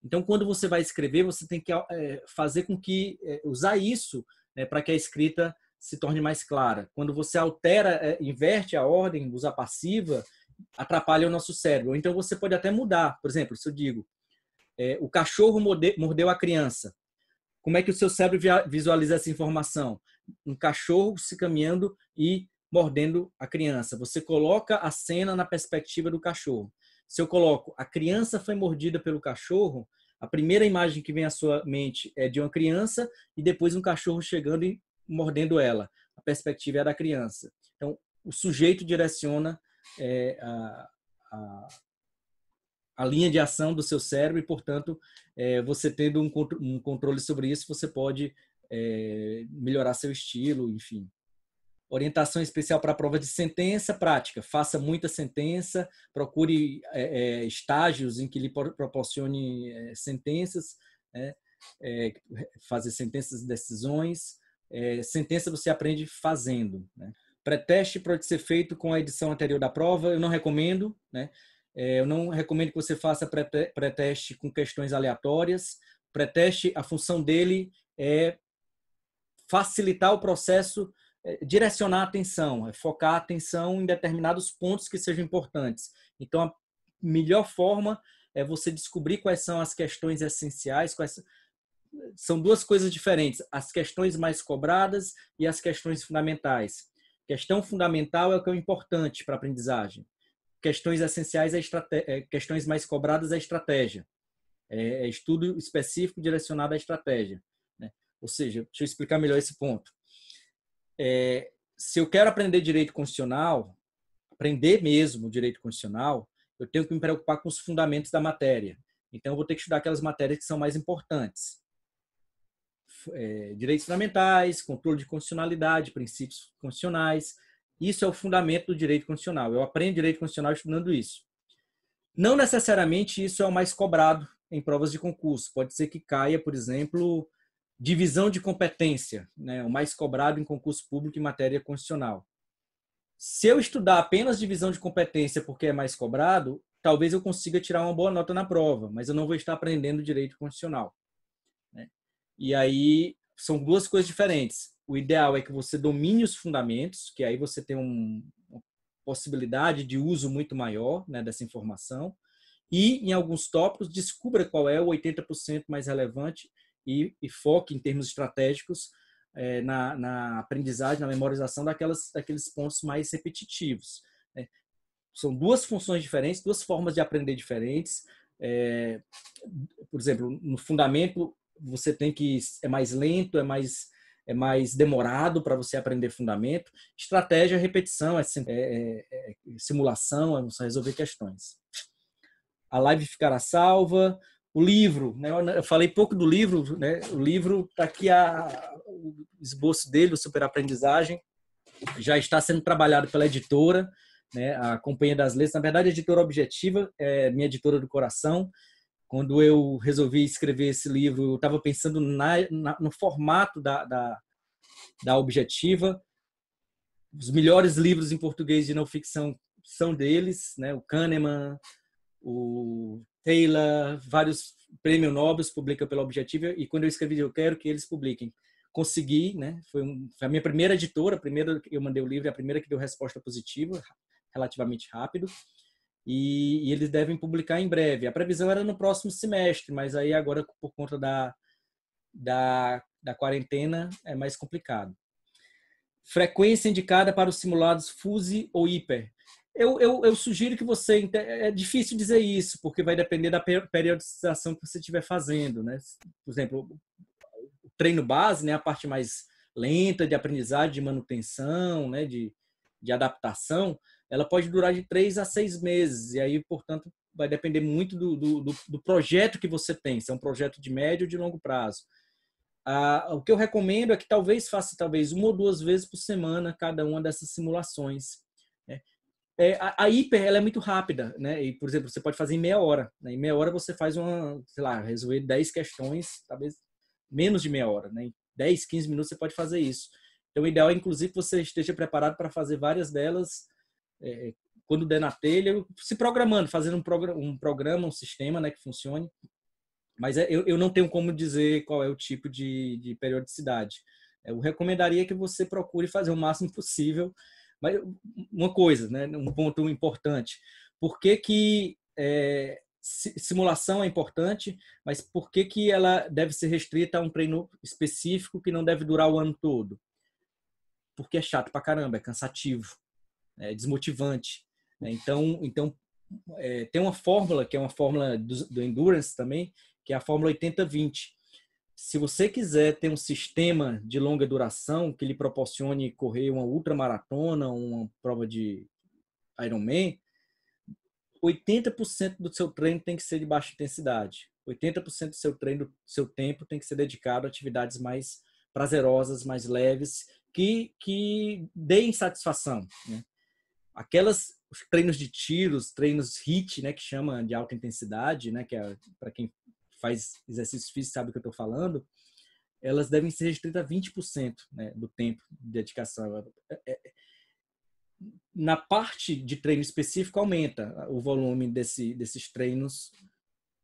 Então, quando você vai escrever, você tem que é, fazer com que é, usar isso né, para que a escrita se torne mais clara. Quando você altera, é, inverte a ordem, usa passiva, atrapalha o nosso cérebro. Então, você pode até mudar. Por exemplo, se eu digo, é, o cachorro mordeu a criança. Como é que o seu cérebro visualiza essa informação? Um cachorro se caminhando e mordendo a criança. Você coloca a cena na perspectiva do cachorro. Se eu coloco a criança foi mordida pelo cachorro, a primeira imagem que vem à sua mente é de uma criança e depois um cachorro chegando e mordendo ela. A perspectiva é da criança. Então, o sujeito direciona é, a, a, a linha de ação do seu cérebro e, portanto, é, você tendo um, um, controle sobre isso, você pode é, melhorar seu estilo, enfim. Orientação especial para a prova de sentença, prática. Faça muita sentença, procure é, é estágios em que lhe proporcione é, sentenças, né? É, fazer sentenças e decisões. sentença você aprende fazendo. Né? Pré-teste pode ser feito com a edição anterior da prova, eu não recomendo, né? É, eu não recomendo que você faça pré-teste com questões aleatórias. Pré-teste, a função dele é facilitar o processo, é, direcionar a atenção, é focar a atenção em determinados pontos que sejam importantes. Então, a melhor forma é você descobrir quais são as questões essenciais, quais são duas coisas diferentes, as questões mais cobradas e as questões fundamentais. Questão fundamental é o que é importante para a aprendizagem questões essenciais é, é questões mais cobradas é estratégia. É, é estudo específico direcionado à estratégia. Né? Ou seja, deixa eu explicar melhor esse ponto. É, se eu quero aprender direito constitucional, aprender mesmo direito constitucional, eu tenho que me preocupar com os fundamentos da matéria. Então, eu vou ter que estudar aquelas matérias que são mais importantes. É, direitos fundamentais, controle de constitucionalidade, princípios constitucionais, isso é o fundamento do direito constitucional. Eu aprendo direito constitucional estudando isso. Não necessariamente isso é o mais cobrado em provas de concurso. Pode ser que caia, por exemplo, divisão de competência, né? o mais cobrado em concurso público em matéria constitucional. Se eu estudar apenas divisão de competência porque é mais cobrado, talvez eu consiga tirar uma boa nota na prova, mas eu não vou estar aprendendo direito constitucional. Né? E aí são duas coisas diferentes o ideal é que você domine os fundamentos, que aí você tem um, uma possibilidade de uso muito maior né, dessa informação. E, em alguns tópicos, descubra qual é o 80% mais relevante e, e foque, em termos estratégicos, é, na, na, aprendizagem, na memorização daquelas, daqueles pontos mais repetitivos. Né? São duas funções diferentes, duas formas de aprender diferentes. É, por exemplo, no fundamento você tem que é mais lento, é mais é mais demorado para você aprender fundamento. Estratégia, repetição, é, é, é, simulação, é resolver questões. A live ficará salva. O livro, né? eu falei pouco do livro, né? o livro está aqui a, o esboço dele, o Super Aprendizagem, já está sendo trabalhado pela editora, né? a Companhia das Letras. Na verdade, a editora Objetiva é minha editora do coração. Quando eu resolvi escrever esse livro, eu estava pensando na, na, no formato da, da, da Objetiva. Os melhores livros em português de não ficção são deles, né? o Kahneman, o Taylor, vários prêmios Nobel publicam pela Objetiva, e quando eu escrevi, eu quero que eles publiquem consegui, né? Foi, um, foi, a minha primeira editora, a primeira que eu mandei o livro, a primeira que deu resposta positiva, relativamente rápido. E, e, eles devem publicar em breve. A previsão era no próximo semestre, mas aí agora por conta da da, da quarentena é mais complicado. Frequência indicada para os simulados FUSI ou hiper. Eu, eu, eu, sugiro que você. É difícil dizer isso, porque vai depender da periodização que você estiver fazendo. Né? Por exemplo, treino base, né, a parte mais lenta de aprendizagem, de manutenção, né, de, de adaptação, ela pode durar de três a seis meses. E aí, portanto, vai depender muito do, do, do projeto que você tem, se é um projeto de médio ou de longo prazo. Ah, o que eu recomendo é que talvez faça talvez uma ou duas vezes por semana cada uma dessas simulações. Né? É, a, a, hiper ela é muito rápida, né? E, por exemplo, você pode fazer em meia hora. Né? Em meia hora você faz uma, sei lá, resolver 10 questões, talvez menos de meia hora, né? Em 10, 15 minutos você pode fazer isso. Então, o ideal é, inclusive, você esteja preparado para fazer várias delas é, quando der na telha, se programando, fazendo um, programa, um programa, um sistema né, que funcione. Mas é, eu, eu não tenho como dizer qual é o tipo de, de periodicidade. Eu recomendaria que você procure fazer o máximo possível. Mas uma coisa, né, um ponto importante. Por que, que é, simulação é importante, mas por que, que ela deve ser restrita a um treino específico que não deve durar o ano todo? Porque é chato pra caramba, é cansativo, é desmotivante. Né? Então, então é, tem uma fórmula, que é uma fórmula do, do Endurance também, que é a fórmula 80-20. Se você quiser ter um sistema de longa duração que lhe proporcione correr uma ultramaratona, uma prova de Ironman, 80% do seu treino tem que ser de baixa intensidade. 80% do seu treino, do seu tempo tem que ser dedicado a atividades mais prazerosas, mais leves, que, que deem satisfação. Né? Aquelas treinos de tiros, treinos HIT, né, que chama de alta intensidade, né, que é para quem faz exercício físico sabe o que eu estou falando, elas devem ser restritas a 20% né, do tempo de dedicação. É, é, na parte de treino específico aumenta o volume desse, desses treinos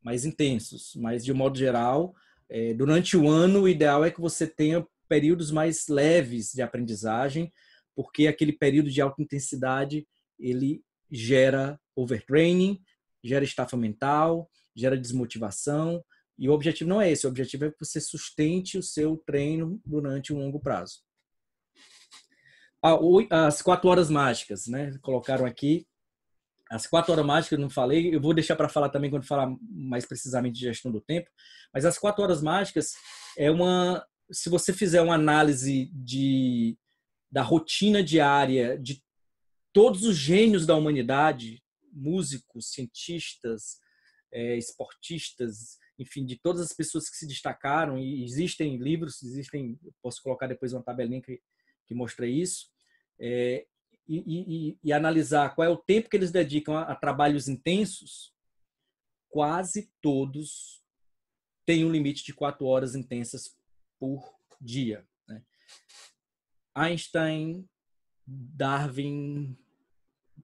mais intensos, mas de um modo geral, é, durante o ano o ideal é que você tenha períodos mais leves de aprendizagem, porque aquele período de alta intensidade ele gera overtraining, gera estafa mental, gera desmotivação, e o objetivo não é esse, o objetivo é que você sustente o seu treino durante um longo prazo as quatro horas mágicas, né? Colocaram aqui as quatro horas mágicas, não falei, eu vou deixar para falar também quando falar mais precisamente de gestão do tempo. Mas as quatro horas mágicas é uma, se você fizer uma análise de da rotina diária de todos os gênios da humanidade, músicos, cientistas, é, esportistas, enfim, de todas as pessoas que se destacaram e existem livros, existem, posso colocar depois uma tabelinha que, que mostra isso é, e, e, e, analisar qual é o tempo que eles dedicam a, a trabalhos intensos, quase todos têm um limite de quatro horas intensas por dia. Né? Einstein, Darwin,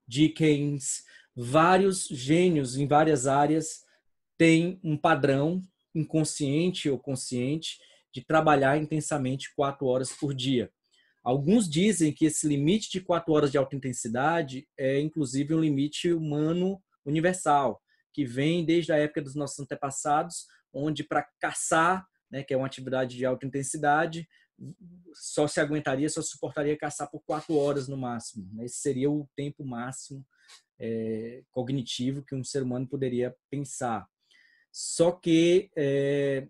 Dickens, vários gênios em várias áreas têm um padrão inconsciente ou consciente de trabalhar intensamente quatro horas por dia. Alguns dizem que esse limite de quatro horas de alta intensidade é, inclusive, um limite humano universal, que vem desde a época dos nossos antepassados, onde para caçar, né, que é uma atividade de alta intensidade, só se aguentaria, só suportaria caçar por quatro horas no máximo. Né? Esse seria o tempo máximo é, cognitivo que um ser humano poderia pensar. Só que é,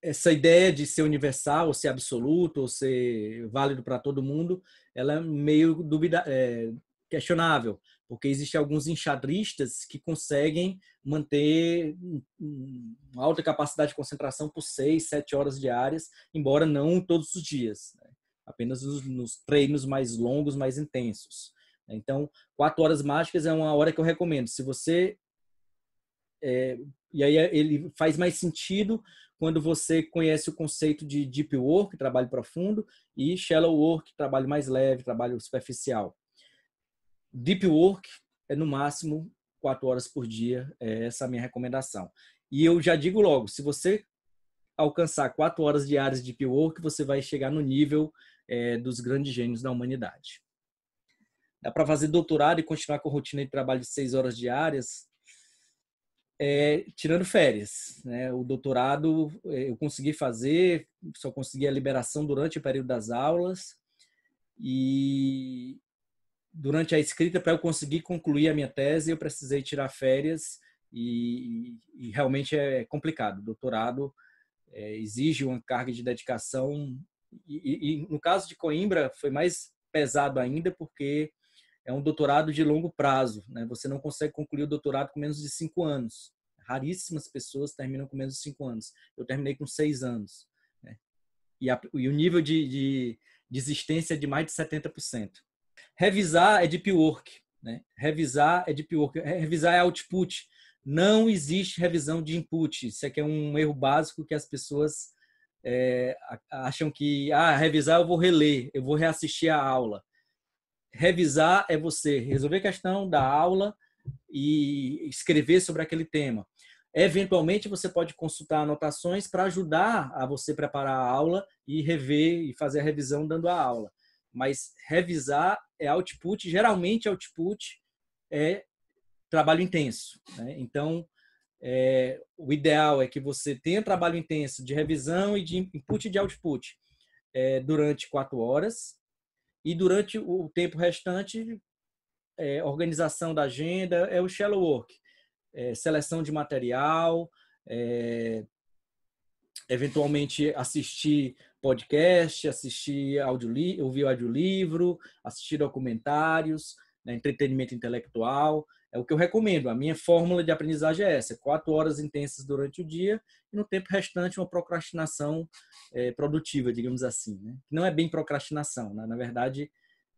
essa ideia de ser universal, ou ser absoluto, ou ser válido para todo mundo, ela é meio duvida, é, questionável, porque existem alguns enxadristas que conseguem manter uma alta capacidade de concentração por seis, sete horas diárias, embora não todos os dias, né? apenas nos, nos, treinos mais longos, mais intensos. Então, quatro horas mágicas é uma hora que eu recomendo. Se você é, e aí ele faz mais sentido quando você conhece o conceito de deep work, trabalho profundo, e shallow work, trabalho mais leve, trabalho superficial. Deep work é no máximo quatro horas por dia, é essa a minha recomendação. E eu já digo logo, se você alcançar quatro horas diárias de deep work, você vai chegar no nível é, dos grandes gênios da humanidade. Dá para fazer doutorado e continuar com a rotina de trabalho de seis horas diárias, é, tirando férias. Né? O doutorado é, eu consegui fazer, só consegui a liberação durante o período das aulas e durante a escrita, para eu conseguir concluir a minha tese, eu precisei tirar férias e, e realmente é complicado. O doutorado é, exige uma carga de dedicação e, e, no caso de Coimbra foi mais pesado ainda porque é um doutorado de longo prazo. Né? Você não consegue concluir o doutorado com menos de cinco anos. Raríssimas pessoas terminam com menos de cinco anos. Eu terminei com seis anos. Né? E, a, e, o nível de, de, de existência é de mais de 70%. Revisar é deep work. Né? Revisar é deep work. Revisar é output. Não existe revisão de input. Isso aqui é um erro básico que as pessoas é, acham que, ah, revisar eu vou reler, eu vou reassistir a aula. Revisar é você resolver a questão da aula e escrever sobre aquele tema. Eventualmente, você pode consultar anotações para ajudar a você preparar a aula e rever e fazer a revisão dando a aula mas revisar é output, geralmente output é trabalho intenso. Né? Então, é, o ideal é que você tenha trabalho intenso de revisão e de input e de output é, durante quatro horas e durante o tempo restante, é, organização da agenda, é o shallow work, é, seleção de material, é, eventualmente assistir podcast, assistir audio, ouvir audiolivro, assistir documentários, né, entretenimento intelectual. É o que eu recomendo. A minha fórmula de aprendizagem é essa: quatro horas intensas durante o dia e no tempo restante uma procrastinação é, produtiva, digamos assim. Né? Não é bem procrastinação, né? na verdade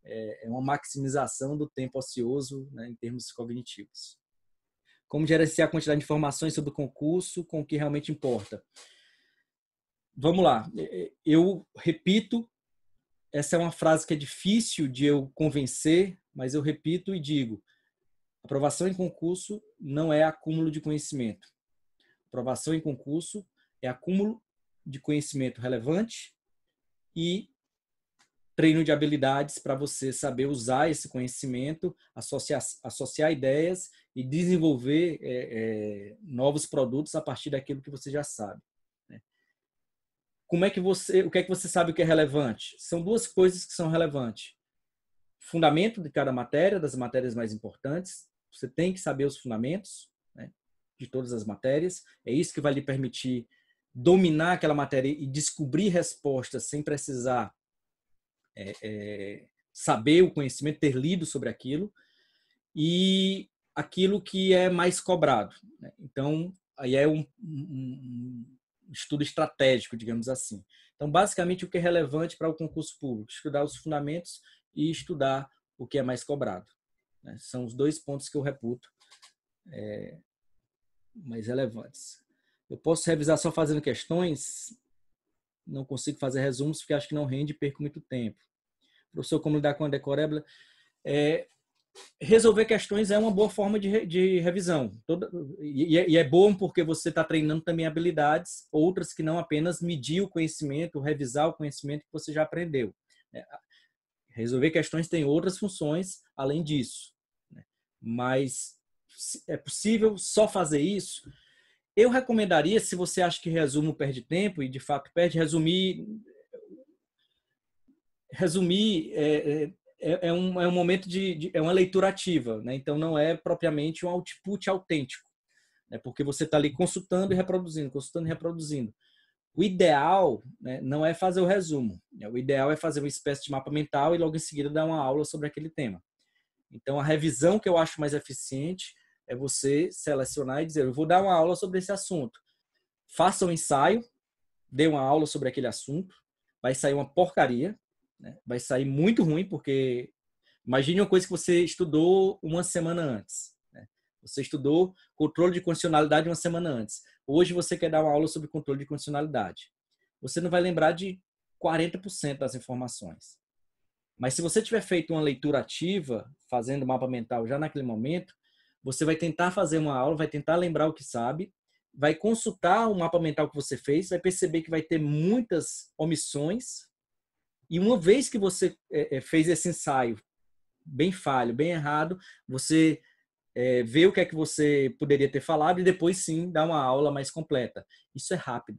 é, é uma maximização do tempo ocioso né, em termos cognitivos. Como gerenciar a quantidade de informações sobre o concurso com o que realmente importa? vamos lá. Eu repito, essa é uma frase que é difícil de eu convencer, mas eu repito e digo: aprovação em concurso não é acúmulo de conhecimento. Aprovação em concurso é acúmulo de conhecimento relevante e treino de habilidades para você saber usar esse conhecimento, associar, associar ideias e desenvolver é, é, novos produtos a partir daquilo que você já sabe como é que você, o que é que você sabe que é relevante? São duas coisas que são relevantes. Fundamento de cada matéria, das matérias mais importantes. Você tem que saber os fundamentos né, de todas as matérias. É isso que vai lhe permitir dominar aquela matéria e descobrir respostas sem precisar é, é, saber o conhecimento, ter lido sobre aquilo. E aquilo que é mais cobrado. Né? Então, aí é um, um, estudo estratégico, digamos assim. Então, basicamente, o que é relevante para o concurso público? Estudar os fundamentos e estudar o que é mais cobrado. Né? São os dois pontos que eu reputo é, mais relevantes. Eu posso revisar só fazendo questões, não consigo fazer resumos porque acho que não rende e perco muito tempo. Professor, como lidar com a decorébula? É, resolver questões é uma boa forma de, de revisão. Toda, e, e, é bom porque você está treinando também habilidades, outras que não apenas medir o conhecimento, revisar o conhecimento que você já aprendeu. É, resolver questões tem outras funções além disso. Mas é possível só fazer isso? Eu recomendaria, se você acha que resumo perde tempo, e de fato perde, resumir. Resumir é, é, é, é um, é um momento de, de, é uma leitura ativa, né? então não é propriamente um output autêntico, né? porque você está ali consultando e reproduzindo, consultando e reproduzindo. O ideal né, não é fazer o resumo, né? o ideal é fazer uma espécie de mapa mental e logo em seguida dar uma aula sobre aquele tema. Então a revisão que eu acho mais eficiente é você selecionar e dizer: eu vou dar uma aula sobre esse assunto. Faça um ensaio, dê uma aula sobre aquele assunto, vai sair uma porcaria, né? vai sair muito ruim, porque imagine uma coisa que você estudou uma semana antes. Né? Você estudou controle de condicionalidade uma semana antes. Hoje você quer dar uma aula sobre controle de condicionalidade. Você não vai lembrar de 40% das informações. Mas se você tiver feito uma leitura ativa, fazendo mapa mental já naquele momento, você vai tentar fazer uma aula, vai tentar lembrar o que sabe, vai consultar o mapa mental que você fez, vai perceber que vai ter muitas omissões. E uma vez que você é, é, fez esse ensaio bem falho, bem errado, você é, vê o que é que você poderia ter falado e depois sim dá uma aula mais completa. Isso é rápido.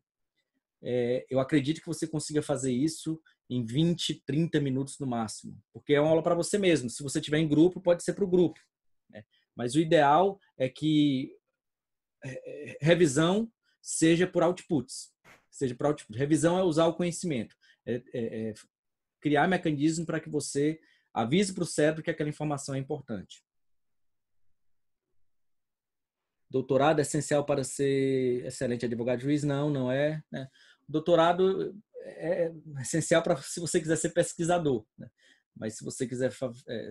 É, eu acredito que você consiga fazer isso em 20, 30 minutos no máximo, porque é uma aula para você mesmo. Se você tiver em grupo, pode ser para o grupo. Né? Mas o ideal é que é, é, revisão seja por outputs. Seja por output. Revisão é usar o conhecimento. É, é, é criar mecanismo para que você avise para o cérebro que aquela informação é importante. Doutorado é essencial para ser excelente advogado juiz? Não, não é. Né? Doutorado é essencial para se você quiser ser pesquisador. Né? Mas se você quiser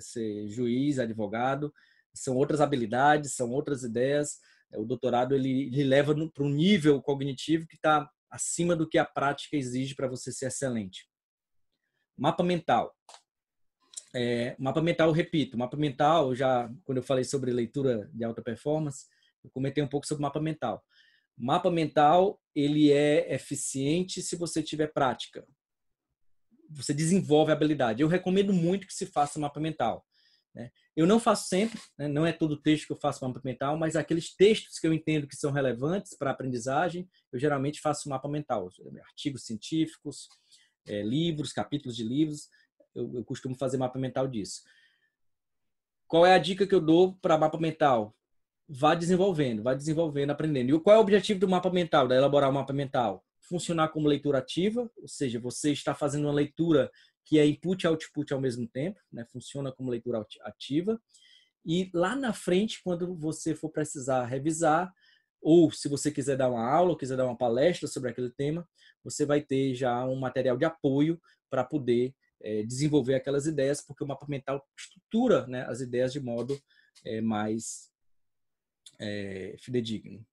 ser juiz, advogado, são outras habilidades, são outras ideias. É, o doutorado ele, ele leva para um nível cognitivo que está acima do que a prática exige para você ser excelente. Mapa mental. É, mapa mental, eu repito, mapa mental, já quando eu falei sobre leitura de alta performance, eu comentei um pouco sobre mapa mental. Mapa mental, ele é eficiente se você tiver prática. Você desenvolve a habilidade. Eu recomendo muito que se faça mapa mental. Né? Eu não faço sempre, né? não é todo texto que eu faço mapa mental, mas aqueles textos que eu entendo que são relevantes para a aprendizagem, eu geralmente faço mapa mental. Artigos científicos, é, livros, capítulos de livros, eu, eu costumo fazer mapa mental disso. Qual é a dica que eu dou para mapa mental? Vá desenvolvendo, vá desenvolvendo, aprendendo. E qual é o objetivo do mapa mental, da elaborar o um mapa mental? Funcionar como leitura ativa, ou seja, você está fazendo uma leitura que é input e output ao mesmo tempo, né? funciona como leitura ativa. E lá na frente, quando você for precisar revisar, ou se você quiser dar uma aula, ou quiser dar uma palestra sobre aquele tema, você vai ter já um material de apoio para poder é, desenvolver aquelas ideias, porque o mapa mental estrutura né, as ideias de modo é, mais é, fidedigno.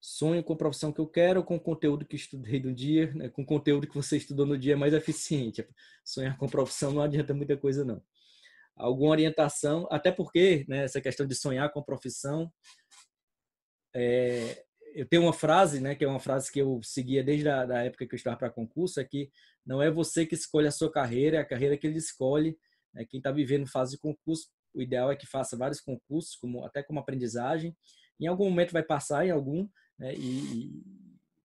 Sonho com a profissão que eu quero, com o conteúdo que estudei no dia, né? com o conteúdo que você estudou no dia é mais eficiente. Sonhar com profissão não adianta muita coisa, não. Alguma orientação, até porque né, essa questão de sonhar com profissão, é, eu tenho uma frase, né, que é uma frase que eu seguia desde a da época que eu estava para concurso, é que não é você que escolhe a sua carreira, é a carreira que ele escolhe. Né? Quem está vivendo fase de concurso, o ideal é que faça vários concursos, como até como aprendizagem. Em algum momento vai passar, em algum, né? E, e,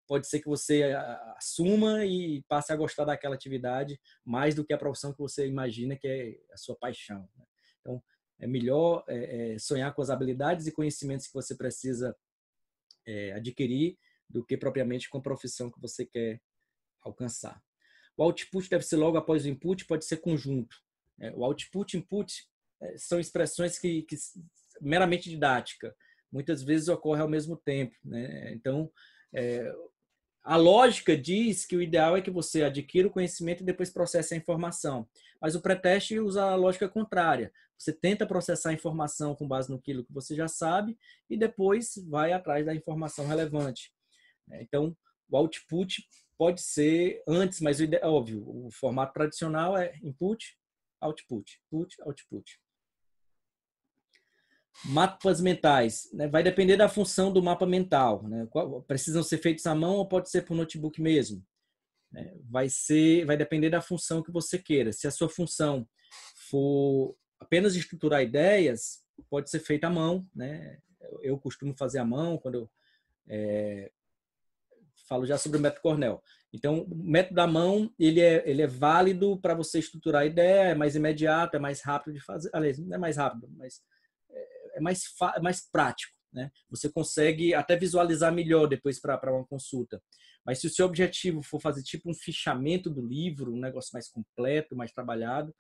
pode ser que você assuma e passe a gostar daquela atividade mais do que a profissão que você imagina que é a sua paixão. Né? Então, é melhor é, é, sonhar com as habilidades e conhecimentos que você precisa é, adquirir do que propriamente com a profissão que você quer alcançar. O output deve ser logo após o input, pode ser conjunto. Né? O output input são expressões que, que meramente didática muitas vezes ocorre ao mesmo tempo. Né? Então, é, a lógica diz que o ideal é que você adquira o conhecimento e depois processe a informação. Mas o pré-teste usa a lógica contrária. Você tenta processar a informação com base no que você já sabe e depois vai atrás da informação relevante. Então, o output pode ser antes, mas é óbvio, o formato tradicional é input, output, input, output. Mapas mentais, né? vai depender da função do mapa mental. Né? Precisam ser feitos à mão ou pode ser por notebook mesmo? Né? Vai ser, vai depender da função que você queira. Se a sua função for apenas estruturar ideias, pode ser feita à mão, né? eu costumo fazer à mão quando eu é, falo já sobre o método Cornell. Então, o método da mão, ele é, ele é válido para você estruturar a ideia, é mais imediato, é mais rápido de fazer. Aliás, não é mais rápido, mas é, mais, é mais prático. Né? Você consegue até visualizar melhor depois para uma consulta. Mas se o seu objetivo for fazer tipo um fichamento do livro, um negócio mais completo, mais trabalhado,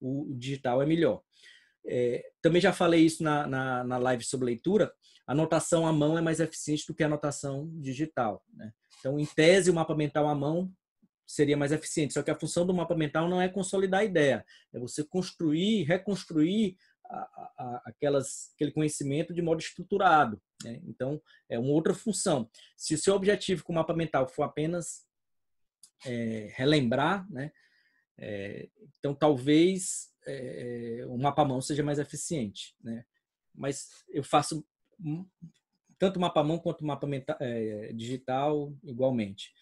o digital é melhor. É, também já falei isso na, na, na, live sobre leitura. A anotação à mão é mais eficiente do que a anotação digital. Né? Então, em tese, o mapa mental à mão seria mais eficiente. Só que a função do mapa mental não é consolidar a ideia, é você construir, reconstruir a, a, aquelas, aquele conhecimento de modo estruturado. Né? Então, é uma outra função. Se o seu objetivo com o mapa mental for apenas é, relembrar, né? É, então talvez é, o mapa mão seja mais eficiente, né? Mas eu faço tanto o mapa mão quanto o mapa mental, é, digital igualmente.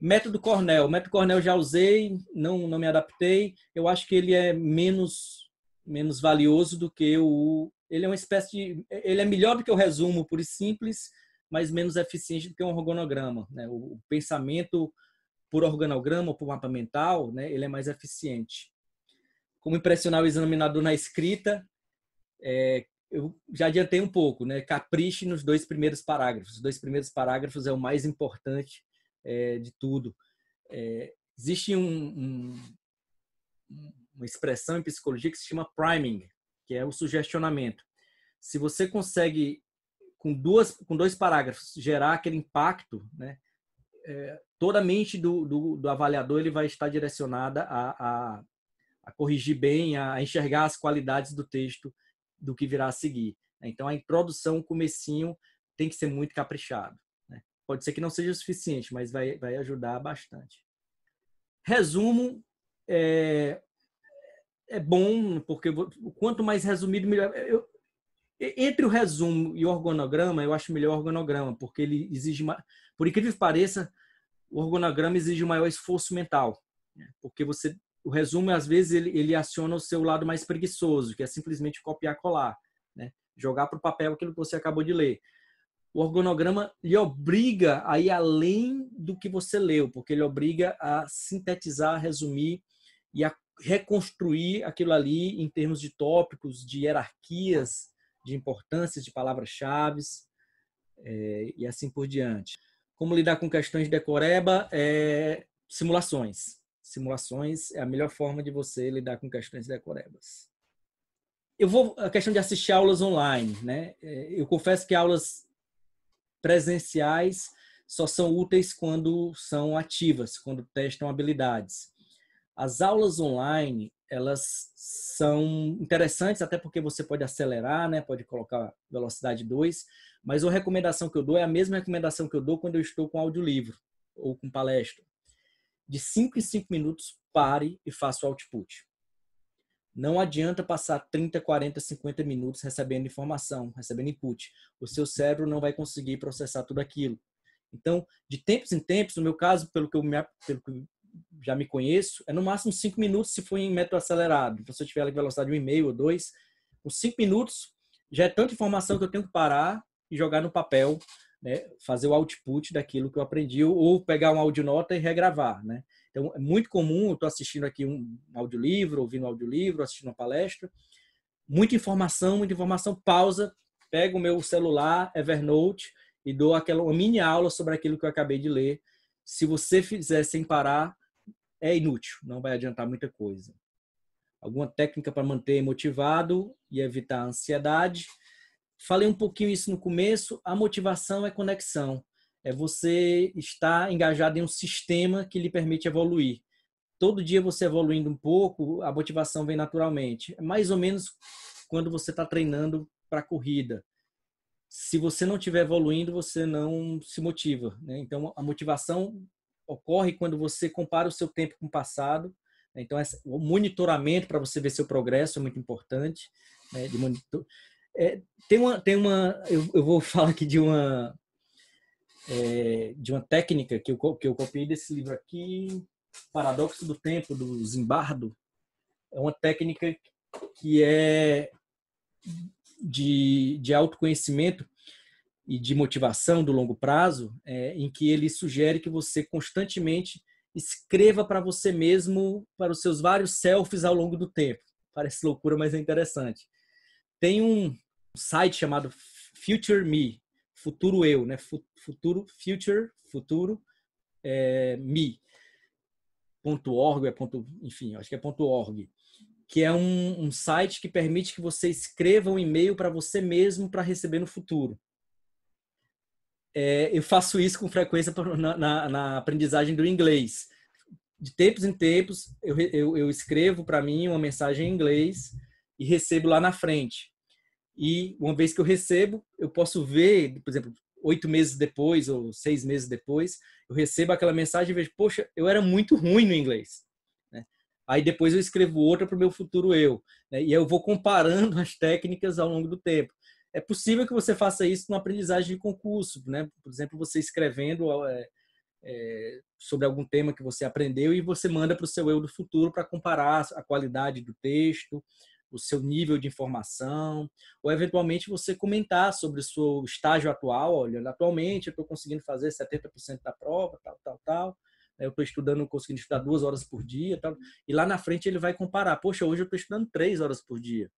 Método Cornell. Método Cornell já usei, não, não me adaptei. Eu acho que ele é menos menos valioso do que o ele é uma espécie de ele é melhor do que o resumo por simples, mas menos eficiente do que um organograma, né? O, pensamento por organograma por mapa mental, né? Ele é mais eficiente. Como impressionar o examinador na escrita, é, eu já adiantei um pouco, né? Capriche nos dois primeiros parágrafos. Os dois primeiros parágrafos é o mais importante é, de tudo. É, existe um, um, uma expressão em psicologia que se chama priming, que é o sugestionamento. Se você consegue com duas, com dois parágrafos gerar aquele impacto, né? É, toda a mente do, do, do, avaliador ele vai estar direcionada a, a, a corrigir bem, a enxergar as qualidades do texto do que virá a seguir. Né? Então, a introdução, o comecinho, tem que ser muito caprichado. Né? Pode ser que não seja o suficiente, mas vai, vai ajudar bastante. Resumo é, é bom, porque quanto mais resumido, melhor. Eu, entre o resumo e o organograma, eu acho melhor o organograma, porque ele exige, por incrível que pareça, o organograma exige um maior esforço mental, né? porque você o resumo, às vezes, ele, ele aciona o seu lado mais preguiçoso, que é simplesmente copiar colar, né? jogar para o papel aquilo que você acabou de ler. O organograma lhe obriga a ir além do que você leu, porque ele obriga a sintetizar, resumir e a reconstruir aquilo ali em termos de tópicos, de hierarquias, de importâncias de palavras-chave é, e assim por diante. Como lidar com questões de decoreba? É, simulações simulações é a melhor forma de você lidar com questões decorebas. Eu vou a questão de assistir aulas online, né? É, eu confesso que aulas presenciais só são úteis quando são ativas, quando testam habilidades. As aulas online, elas são interessantes até porque você pode acelerar, né? Pode colocar velocidade 2, mas a recomendação que eu dou é a mesma recomendação que eu dou quando eu estou com audiolivro ou com palestra de 5 em 5 minutos, pare e faça o output. Não adianta passar 30, 40, 50 minutos recebendo informação, recebendo input. O seu cérebro não vai conseguir processar tudo aquilo. Então, de tempos em tempos, no meu caso, pelo que eu, me, pelo que já me conheço, é no máximo 5 minutos se for em método acelerado. Então, se eu tiver velocidade de 1,5 ou 2, com 5 minutos já é tanta informação que eu tenho que parar e jogar no papel né, fazer o output daquilo que eu aprendi ou pegar uma audionota e regravar, né? Então, é muito comum, eu estou assistindo aqui um audiolivro, ouvindo um audiolivro, assistindo uma palestra, muita informação, muita informação, pausa, pego o meu celular, Evernote, e dou aquela mini aula sobre aquilo que eu acabei de ler. Se você fizer sem parar, é inútil, não vai adiantar muita coisa. Alguma técnica para manter motivado e evitar a ansiedade Falei um pouquinho isso no começo. A motivação é conexão. É você estar engajado em um sistema que lhe permite evoluir. Todo dia você evoluindo um pouco, a motivação vem naturalmente. É mais ou menos quando você está treinando para corrida. Se você não estiver evoluindo, você não se motiva. Né? Então, a motivação ocorre quando você compara o seu tempo com o passado. Então, o monitoramento para você ver seu progresso é muito importante. Né? De monitor... É, tem uma, tem uma eu, eu, vou falar aqui de uma é, de uma técnica que eu, que eu copiei desse livro aqui, Paradoxo do Tempo, do Zimbardo. É uma técnica que é de, de autoconhecimento e de motivação do longo prazo, é, em que ele sugere que você constantemente escreva para você mesmo, para os seus vários selfies ao longo do tempo. Parece loucura, mas é interessante. Tem um site chamado Future Me, Futuro Eu, né? Futuro, Future, Futuro é, Me. Ponto .org, é ponto, enfim, acho que é ponto .org, que é um, um site que permite que você escreva um e-mail para você mesmo para receber no futuro. É, eu faço isso com frequência na, na, na, aprendizagem do inglês. De tempos em tempos, eu, eu, eu escrevo para mim uma mensagem em inglês e recebo lá na frente. E uma vez que eu recebo, eu posso ver, por exemplo, oito meses depois ou seis meses depois, eu recebo aquela mensagem e vejo, poxa, eu era muito ruim no inglês. Né? Aí depois eu escrevo outra para o meu futuro eu. Né? E eu vou comparando as técnicas ao longo do tempo. É possível que você faça isso numa aprendizagem de concurso, né? Por exemplo, você escrevendo é, é, sobre algum tema que você aprendeu e você manda para o seu eu do futuro para comparar a qualidade do texto, o seu nível de informação, ou eventualmente você comentar sobre o seu estágio atual. Olha, atualmente eu estou conseguindo fazer 70% da prova, tal, tal, tal. Eu estou estudando, conseguindo estudar duas horas por dia, tal. E lá na frente ele vai comparar. Poxa, hoje eu estou estudando três horas por dia.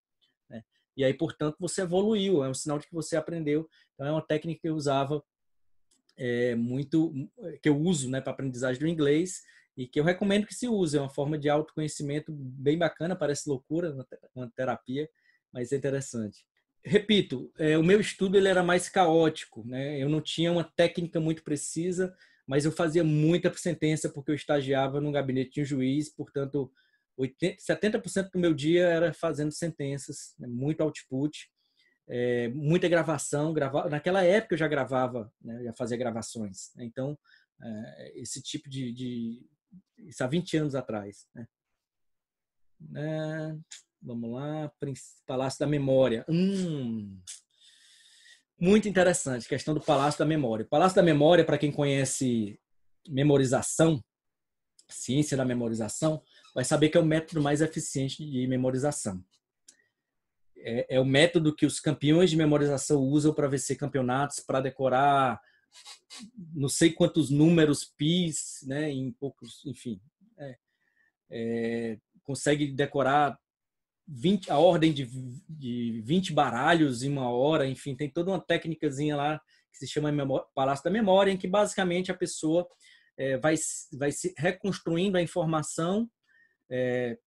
Né? E aí, portanto, você evoluiu. É um sinal de que você aprendeu. Então, é uma técnica que eu usava é, muito, que eu uso, né, para aprendizagem do inglês e que eu recomendo que se use. É uma forma de autoconhecimento bem bacana, parece loucura, uma terapia, mas é interessante. Repito, é, o meu estudo ele era mais caótico, né? Eu não tinha uma técnica muito precisa, mas eu fazia muita sentença porque eu estagiava no gabinete de um juiz, portanto, 80, 70% do meu dia era fazendo sentenças, né? muito output, é, muita gravação. Grava... Naquela época eu já gravava, né? já fazia gravações. Né? Então, é, esse tipo de, de, isso há 20 anos atrás. Né? É, vamos lá, Palácio da Memória. Hum, muito interessante, questão do Palácio da Memória. Palácio da Memória, para quem conhece memorização, ciência da memorização, vai saber que é o método mais eficiente de memorização. É, é o método que os campeões de memorização usam para vencer campeonatos, para decorar não sei quantos números pis, né, em poucos, enfim, é, é, consegue decorar 20, a ordem de, de 20 baralhos em uma hora, enfim, tem toda uma técnicazinha lá que se chama Palácio da Memória, em que basicamente a pessoa é, vai, vai se reconstruindo a informação é,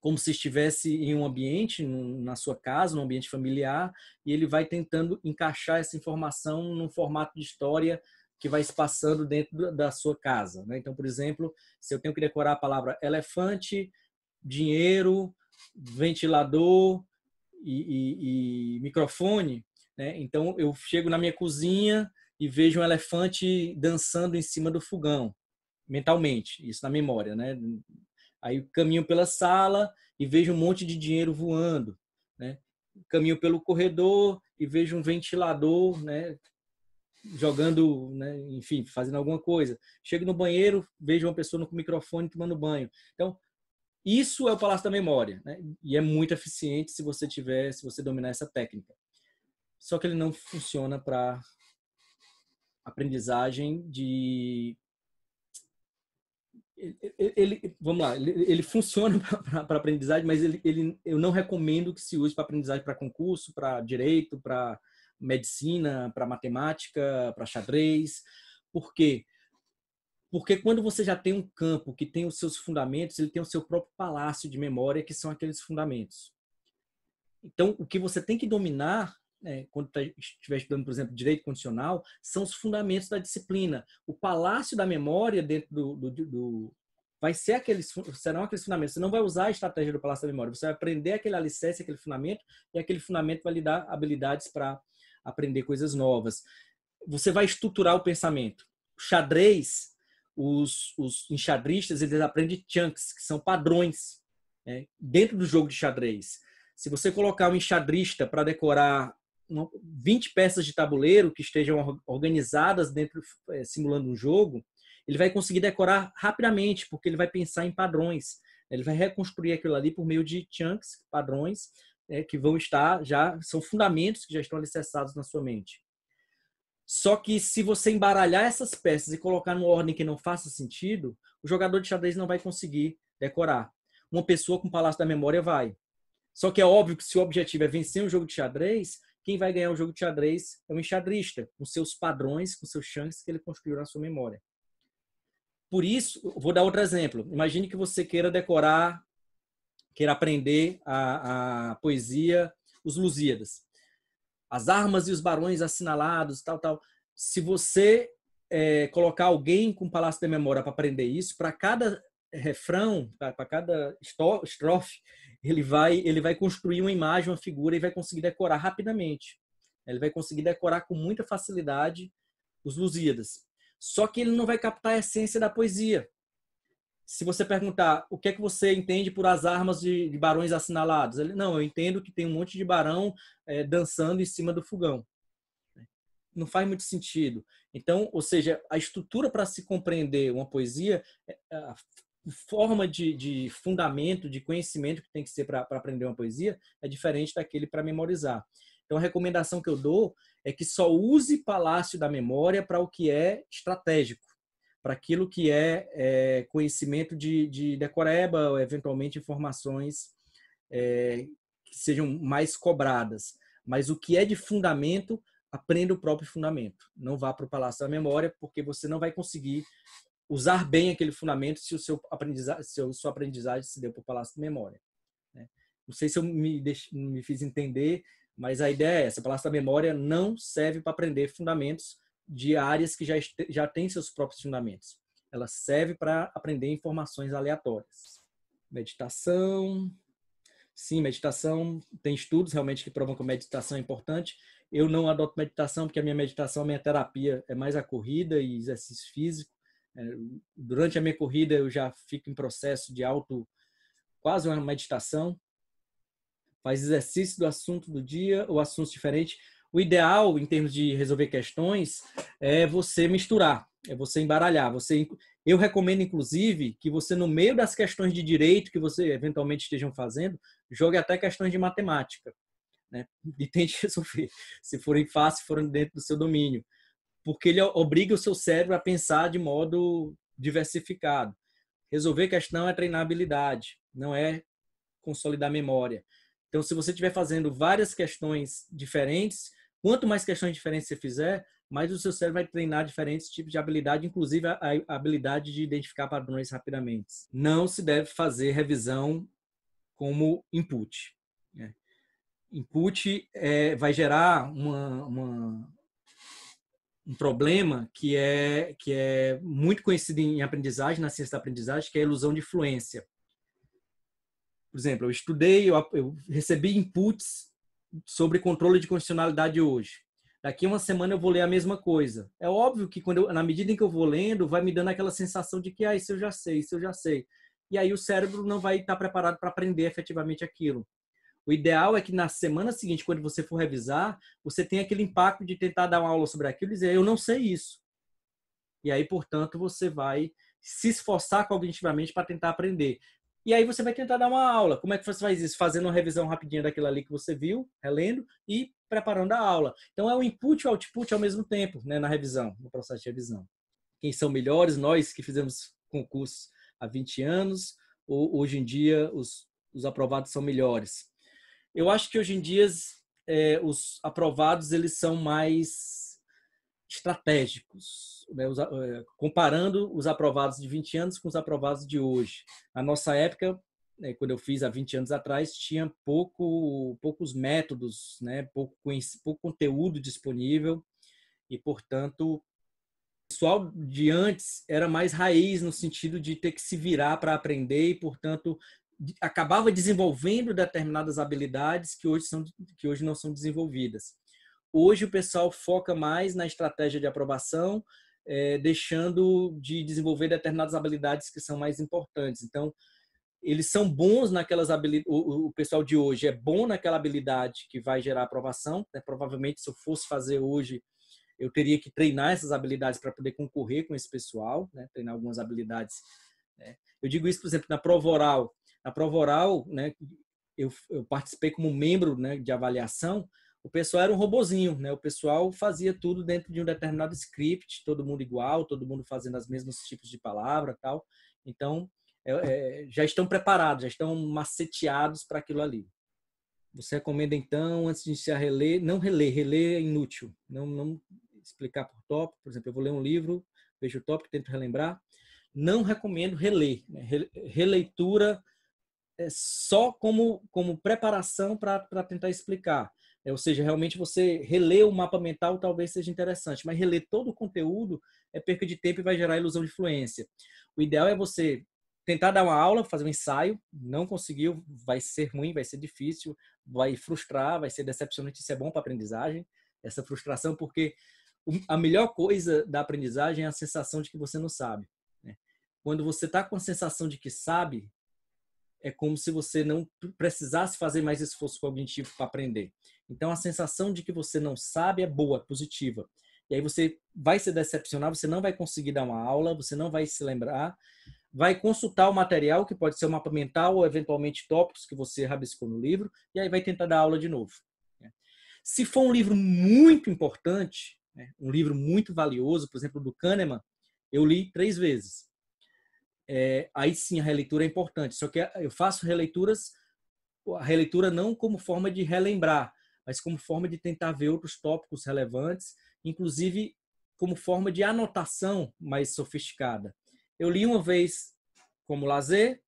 como se estivesse em um ambiente, na sua casa, num ambiente familiar, e ele vai tentando encaixar essa informação num formato de história que vai se passando dentro da sua casa. Né? Então, por exemplo, se eu tenho que decorar a palavra elefante, dinheiro, ventilador e, e, e microfone, né? então eu chego na minha cozinha e vejo um elefante dançando em cima do fogão, mentalmente, isso na memória, né? Aí caminho pela sala e vejo um monte de dinheiro voando, né? Caminho pelo corredor e vejo um ventilador, né? Jogando, né? enfim, fazendo alguma coisa. Chego no banheiro, vejo uma pessoa com microfone tomando banho. Então, isso é o Palácio da Memória, né? E é muito eficiente se você tiver, se você dominar essa técnica. Só que ele não funciona para aprendizagem de ele, ele, vamos lá, ele, ele funciona para aprendizagem, mas ele, ele, eu não recomendo que se use para aprendizagem para concurso, para direito, para medicina, para matemática, para xadrez. Por quê? Porque quando você já tem um campo que tem os seus fundamentos, ele tem o seu próprio palácio de memória, que são aqueles fundamentos. Então, o que você tem que dominar né, quando tá, estiver estudando, por exemplo, direito condicional, são os fundamentos da disciplina. O palácio da memória dentro do, do, do vai ser aqueles serão aqueles fundamentos. Você não vai usar a estratégia do palácio da memória. Você vai aprender aquele alicerce, aquele fundamento, e aquele fundamento vai lhe dar habilidades para aprender coisas novas. Você vai estruturar o pensamento. O xadrez, os, os enxadristas, eles aprendem chunks, que são padrões né, dentro do jogo de xadrez. Se você colocar um enxadrista para decorar 20 peças de tabuleiro que estejam organizadas dentro, é, simulando um jogo, ele vai conseguir decorar rapidamente, porque ele vai pensar em padrões. Ele vai reconstruir aquilo ali por meio de chunks, padrões, é, que vão estar já, são fundamentos que já estão alicerçados na sua mente. Só que se você embaralhar essas peças e colocar numa ordem que não faça sentido, o jogador de xadrez não vai conseguir decorar. Uma pessoa com Palácio da Memória vai. Só que é óbvio que se o objetivo é vencer um jogo de xadrez, quem vai ganhar o jogo de xadrez é o enxadrista, com seus padrões, com seus chances que ele construiu na sua memória. Por isso, vou dar outro exemplo. Imagine que você queira decorar, queira aprender a, a poesia Os Lusíadas. As armas e os barões assinalados, tal, tal. Se você é, colocar alguém com Palácio da Memória para aprender isso, para cada refrão, para cada estrofe, ele vai, ele vai construir uma imagem, uma figura e vai conseguir decorar rapidamente. Ele vai conseguir decorar com muita facilidade os Lusíadas. Só que ele não vai captar a essência da poesia. Se você perguntar o que é que você entende por as armas de, de barões assinalados, ele não, eu entendo que tem um monte de barão é, dançando em cima do fogão. Não faz muito sentido. Então, ou seja, a estrutura para se compreender uma poesia, a forma de, de, fundamento, de conhecimento que tem que ser para aprender uma poesia é diferente daquele para memorizar. Então, a recomendação que eu dou é que só use Palácio da Memória para o que é estratégico, para aquilo que é, é conhecimento de, de, decoreba, ou eventualmente informações é, que sejam mais cobradas. Mas o que é de fundamento, aprenda o próprio fundamento. Não vá para o Palácio da Memória, porque você não vai conseguir usar bem aquele fundamento se o seu aprendizagem, se a sua aprendizagem se deu por palácio de memória. Né? Não sei se eu me, deix... me fiz entender, mas a ideia é essa: palácio da memória não serve para aprender fundamentos de áreas que já, já têm seus próprios fundamentos. Ela serve para aprender informações aleatórias. Meditação. Sim, meditação. Tem estudos realmente que provam que a meditação é importante. Eu não adoto meditação porque a minha meditação, a minha terapia é mais a corrida e exercício físico. É, durante a minha corrida eu já fico em processo de auto, quase uma meditação. Faz exercício do assunto do dia ou assuntos diferentes. O ideal, em termos de resolver questões, é você misturar, é você embaralhar. Você, eu recomendo, inclusive, que você, no meio das questões de direito que você eventualmente estejam fazendo, jogue até questões de matemática. Né? E tente resolver. Se forem fáceis, forem dentro do seu domínio porque ele obriga o seu cérebro a pensar de modo diversificado. Resolver questão é treinar habilidade, não é consolidar memória. Então, se você estiver fazendo várias questões diferentes, quanto mais questões diferentes você fizer, mais o seu cérebro vai treinar diferentes tipos de habilidade, inclusive a, habilidade de identificar padrões rapidamente. Não se deve fazer revisão como input. Né? Input é, vai gerar uma, uma, um problema que é que é muito conhecido em aprendizagem, na ciência da aprendizagem, que é a ilusão de fluência. Por exemplo, eu estudei, eu, eu recebi inputs sobre controle de condicionalidade hoje. Daqui uma semana eu vou ler a mesma coisa. É óbvio que quando eu, na medida em que eu vou lendo, vai me dando aquela sensação de que ah, isso eu já sei, isso eu já sei. E aí o cérebro não vai estar preparado para aprender efetivamente aquilo. O ideal é que na semana seguinte, quando você for revisar, você tenha aquele impacto de tentar dar uma aula sobre aquilo e dizer, eu não sei isso. E aí, portanto, você vai se esforçar cognitivamente para tentar aprender. E aí você vai tentar dar uma aula. Como é que você faz isso? Fazendo uma revisão rapidinha daquilo ali que você viu, relendo e preparando a aula. Então é o input e o output ao mesmo tempo, né, na revisão, no processo de revisão. Quem são melhores? Nós que fizemos concurso há 20 anos, ou hoje em dia os, os aprovados são melhores. Eu acho que hoje em dia é, os aprovados eles são mais estratégicos, né? os, é, comparando os aprovados de 20 anos com os aprovados de hoje. Na nossa época, né, quando eu fiz há 20 anos atrás, tinha pouco, poucos métodos, né? pouco, pouco conteúdo disponível e, portanto, o pessoal de antes era mais raiz no sentido de ter que se virar para aprender e, portanto, acabava desenvolvendo determinadas habilidades que hoje, são, que hoje não são desenvolvidas. Hoje o pessoal foca mais na estratégia de aprovação, é, deixando de desenvolver determinadas habilidades que são mais importantes. Então, eles são bons naquelas habilidades. O, o, pessoal de hoje é bom naquela habilidade que vai gerar aprovação. Né? Provavelmente, se eu fosse fazer hoje, eu teria que treinar essas habilidades para poder concorrer com esse pessoal, né? treinar algumas habilidades. Né? Eu digo isso, por exemplo, na prova oral. Na prova oral, né, eu, eu participei como membro né, de avaliação. o pessoal era um robozinho, né? O pessoal fazia tudo dentro de um determinado script, todo mundo igual, todo mundo fazendo os mesmos tipos de palavra, tal. Então, é, é, já estão preparados, já estão maceteados para aquilo ali. Você recomenda então, antes de iniciar reler, não reler, reler é inútil, não, não explicar por tópico. Por exemplo, eu vou ler um livro, vejo o tópico, tento relembrar. Não recomendo reler. Né? Releitura só como, como preparação para tentar explicar. É, ou seja, realmente você reler o mapa mental talvez seja interessante, mas reler todo o conteúdo é perca de tempo e vai gerar ilusão de fluência. O ideal é você tentar dar uma aula, fazer um ensaio, não conseguiu, vai ser ruim, vai ser difícil, vai frustrar, vai ser decepcionante, isso é bom para aprendizagem, essa frustração, porque a melhor coisa da aprendizagem é a sensação de que você não sabe. Né? Quando você está com a sensação de que sabe, é como se você não precisasse fazer mais esforço cognitivo para aprender. Então, a sensação de que você não sabe é boa, positiva. E aí você vai se decepcionar, você não vai conseguir dar uma aula, você não vai se lembrar, vai consultar o material, que pode ser o mapa mental ou eventualmente tópicos que você rabiscou no livro, e aí vai tentar dar aula de novo. Né? Se for um livro muito importante, né, um livro muito valioso, por exemplo, do Kahneman, eu li três vezes. É, aí sim a releitura é importante. Só que eu faço releituras, a releitura não como forma de relembrar, mas como forma de tentar ver outros tópicos relevantes, inclusive como forma de anotação mais sofisticada. Eu li uma vez como lazer,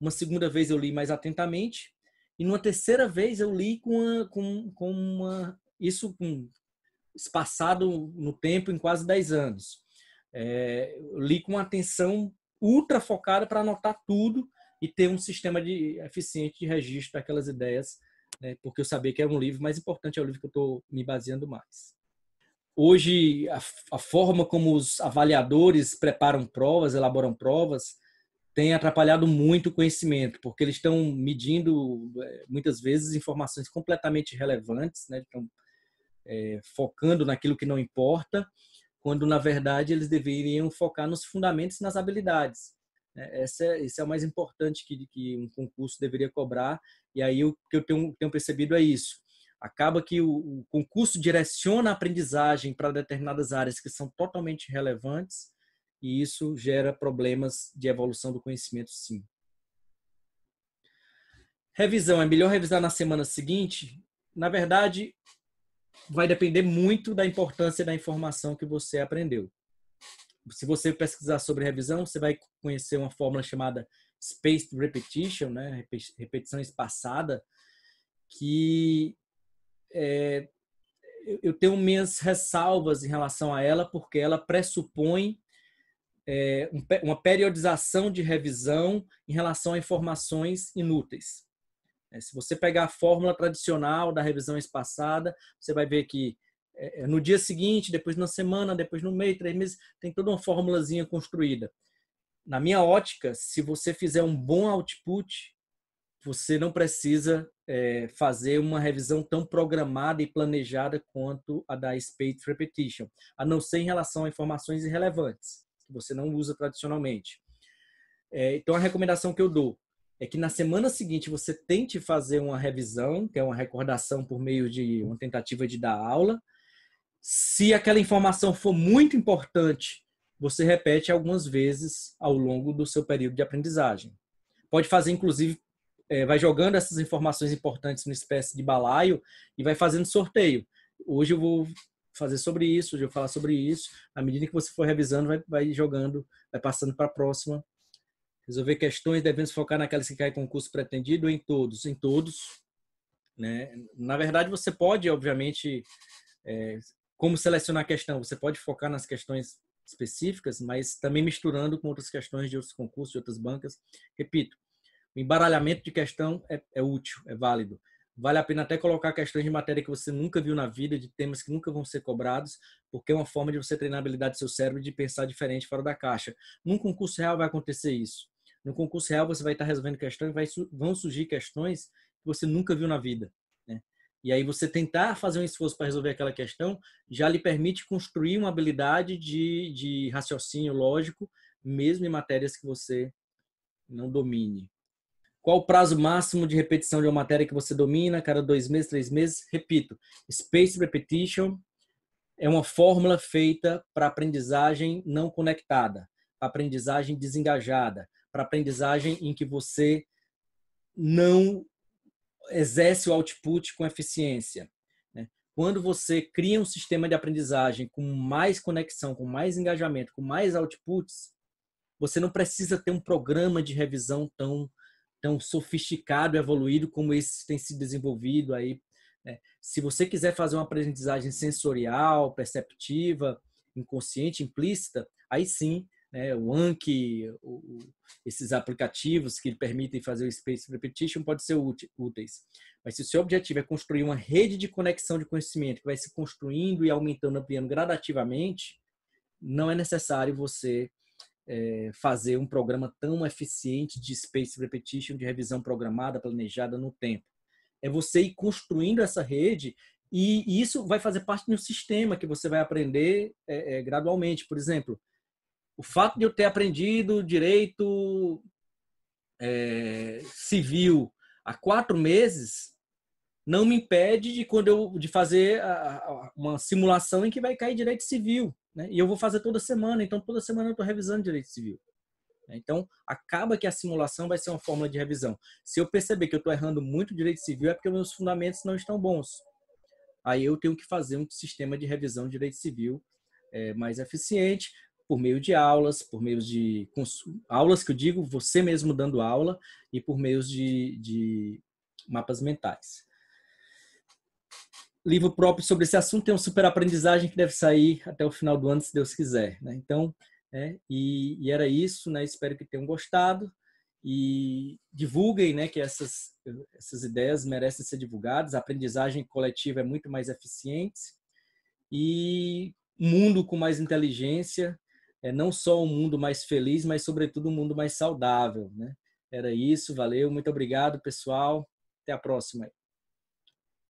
uma segunda vez eu li mais atentamente, e numa terceira vez eu li com, uma, com, com uma, isso com espaçado no tempo em quase 10 anos. É, li com atenção ultra focada para anotar tudo e ter um sistema de, eficiente de registro daquelas ideias, né, porque eu sabia que era um livro, mais importante é o livro que eu estou me baseando mais. Hoje, a, a, forma como os avaliadores preparam provas, elaboram provas, tem atrapalhado muito o conhecimento, porque eles estão medindo, é, muitas vezes, informações completamente relevantes, né? estão é, focando naquilo que não importa, quando na verdade eles deveriam focar nos fundamentos e nas habilidades. Né? Esse é, esse é o mais importante que, que um concurso deveria cobrar, e aí o que eu tenho, tenho percebido é isso. Acaba que o, o concurso direciona a aprendizagem para determinadas áreas que são totalmente relevantes, e isso gera problemas de evolução do conhecimento, sim. Revisão. É melhor revisar na semana seguinte? Na verdade, vai depender muito da importância da informação que você aprendeu. Se você pesquisar sobre revisão, você vai conhecer uma fórmula chamada spaced repetition, né? repetição espaçada, que é, eu tenho minhas ressalvas em relação a ela, porque ela pressupõe é, uma periodização de revisão em relação a informações inúteis. É, se você pegar a fórmula tradicional da revisão espaçada, você vai ver que é, é, no dia seguinte, depois na semana, depois no mês, três meses, tem toda uma formulazinha construída. Na minha ótica, se você fizer um bom output, você não precisa é, fazer uma revisão tão programada e planejada quanto a da Spaced Repetition, a não ser em relação a informações irrelevantes, que você não usa tradicionalmente. É, então, a recomendação que eu dou é que na semana seguinte você tente fazer uma revisão, que é uma recordação por meio de uma tentativa de dar aula. Se aquela informação for muito importante, você repete algumas vezes ao longo do seu período de aprendizagem. Pode fazer, inclusive, é, vai jogando essas informações importantes numa espécie de balaio e vai fazendo sorteio. Hoje eu vou fazer sobre isso, hoje eu vou falar sobre isso. À medida que você for revisando, vai, vai jogando, vai passando para a próxima Resolver questões devemos focar naquelas que caem com curso pretendido em todos? Em todos. Né? Na verdade, você pode, obviamente, é, como selecionar a questão? Você pode focar nas questões específicas, mas também misturando com outras questões de outros concursos, de outras bancas. Repito, o embaralhamento de questão é, é útil, é válido. Vale a pena até colocar questões de matéria que você nunca viu na vida, de temas que nunca vão ser cobrados, porque é uma forma de você treinar a habilidade do seu cérebro de pensar diferente fora da caixa. Num concurso real vai acontecer isso. No concurso real, você vai estar resolvendo questões, vai, vão surgir questões que você nunca viu na vida. Né? E aí você tentar fazer um esforço para resolver aquela questão já lhe permite construir uma habilidade de, de raciocínio lógico, mesmo em matérias que você não domine. Qual o prazo máximo de repetição de uma matéria que você domina? Cada dois meses, três meses? Repito, Space Repetition é uma fórmula feita para aprendizagem não conectada, aprendizagem desengajada, para aprendizagem em que você não exerce o output com eficiência. Né? Quando você cria um sistema de aprendizagem com mais conexão, com mais engajamento, com mais outputs, você não precisa ter um programa de revisão tão tão sofisticado evoluído como esse tem sido desenvolvido aí. Né? Se você quiser fazer uma aprendizagem sensorial, perceptiva, inconsciente, implícita, aí sim, né, o Anki, o, esses aplicativos que permitem fazer o Space Repetition pode ser úteis. Mas se o seu objetivo é construir uma rede de conexão de conhecimento que vai se construindo e aumentando, ampliando gradativamente, não é necessário você é, fazer um programa tão eficiente de space repetition, de revisão programada, planejada no tempo. É você ir construindo essa rede e, isso vai fazer parte de um sistema que você vai aprender é, é, gradualmente. Por exemplo, o fato de eu ter aprendido direito é, civil há quatro meses não me impede de quando eu de fazer a, a, uma simulação em que vai cair direito civil. Né? E eu vou fazer toda semana, então toda semana eu estou revisando direito civil. Então, acaba que a simulação vai ser uma fórmula de revisão. Se eu perceber que eu estou errando muito direito civil, é porque meus fundamentos não estão bons. Aí eu tenho que fazer um sistema de revisão de direito civil é, mais eficiente, por meio de aulas, por meio de aulas que eu digo, você mesmo dando aula, e por meio de, de mapas mentais livro próprio sobre esse assunto, tem um super aprendizagem que deve sair até o final do ano, se Deus quiser. Né? Então, é, e, e, era isso, né? espero que tenham gostado e divulguem né, que essas, essas ideias merecem ser divulgadas, a aprendizagem coletiva é muito mais eficiente e um mundo com mais inteligência, é não só um mundo mais feliz, mas sobretudo um mundo mais saudável. Né? Era isso, valeu, muito obrigado pessoal, até a próxima.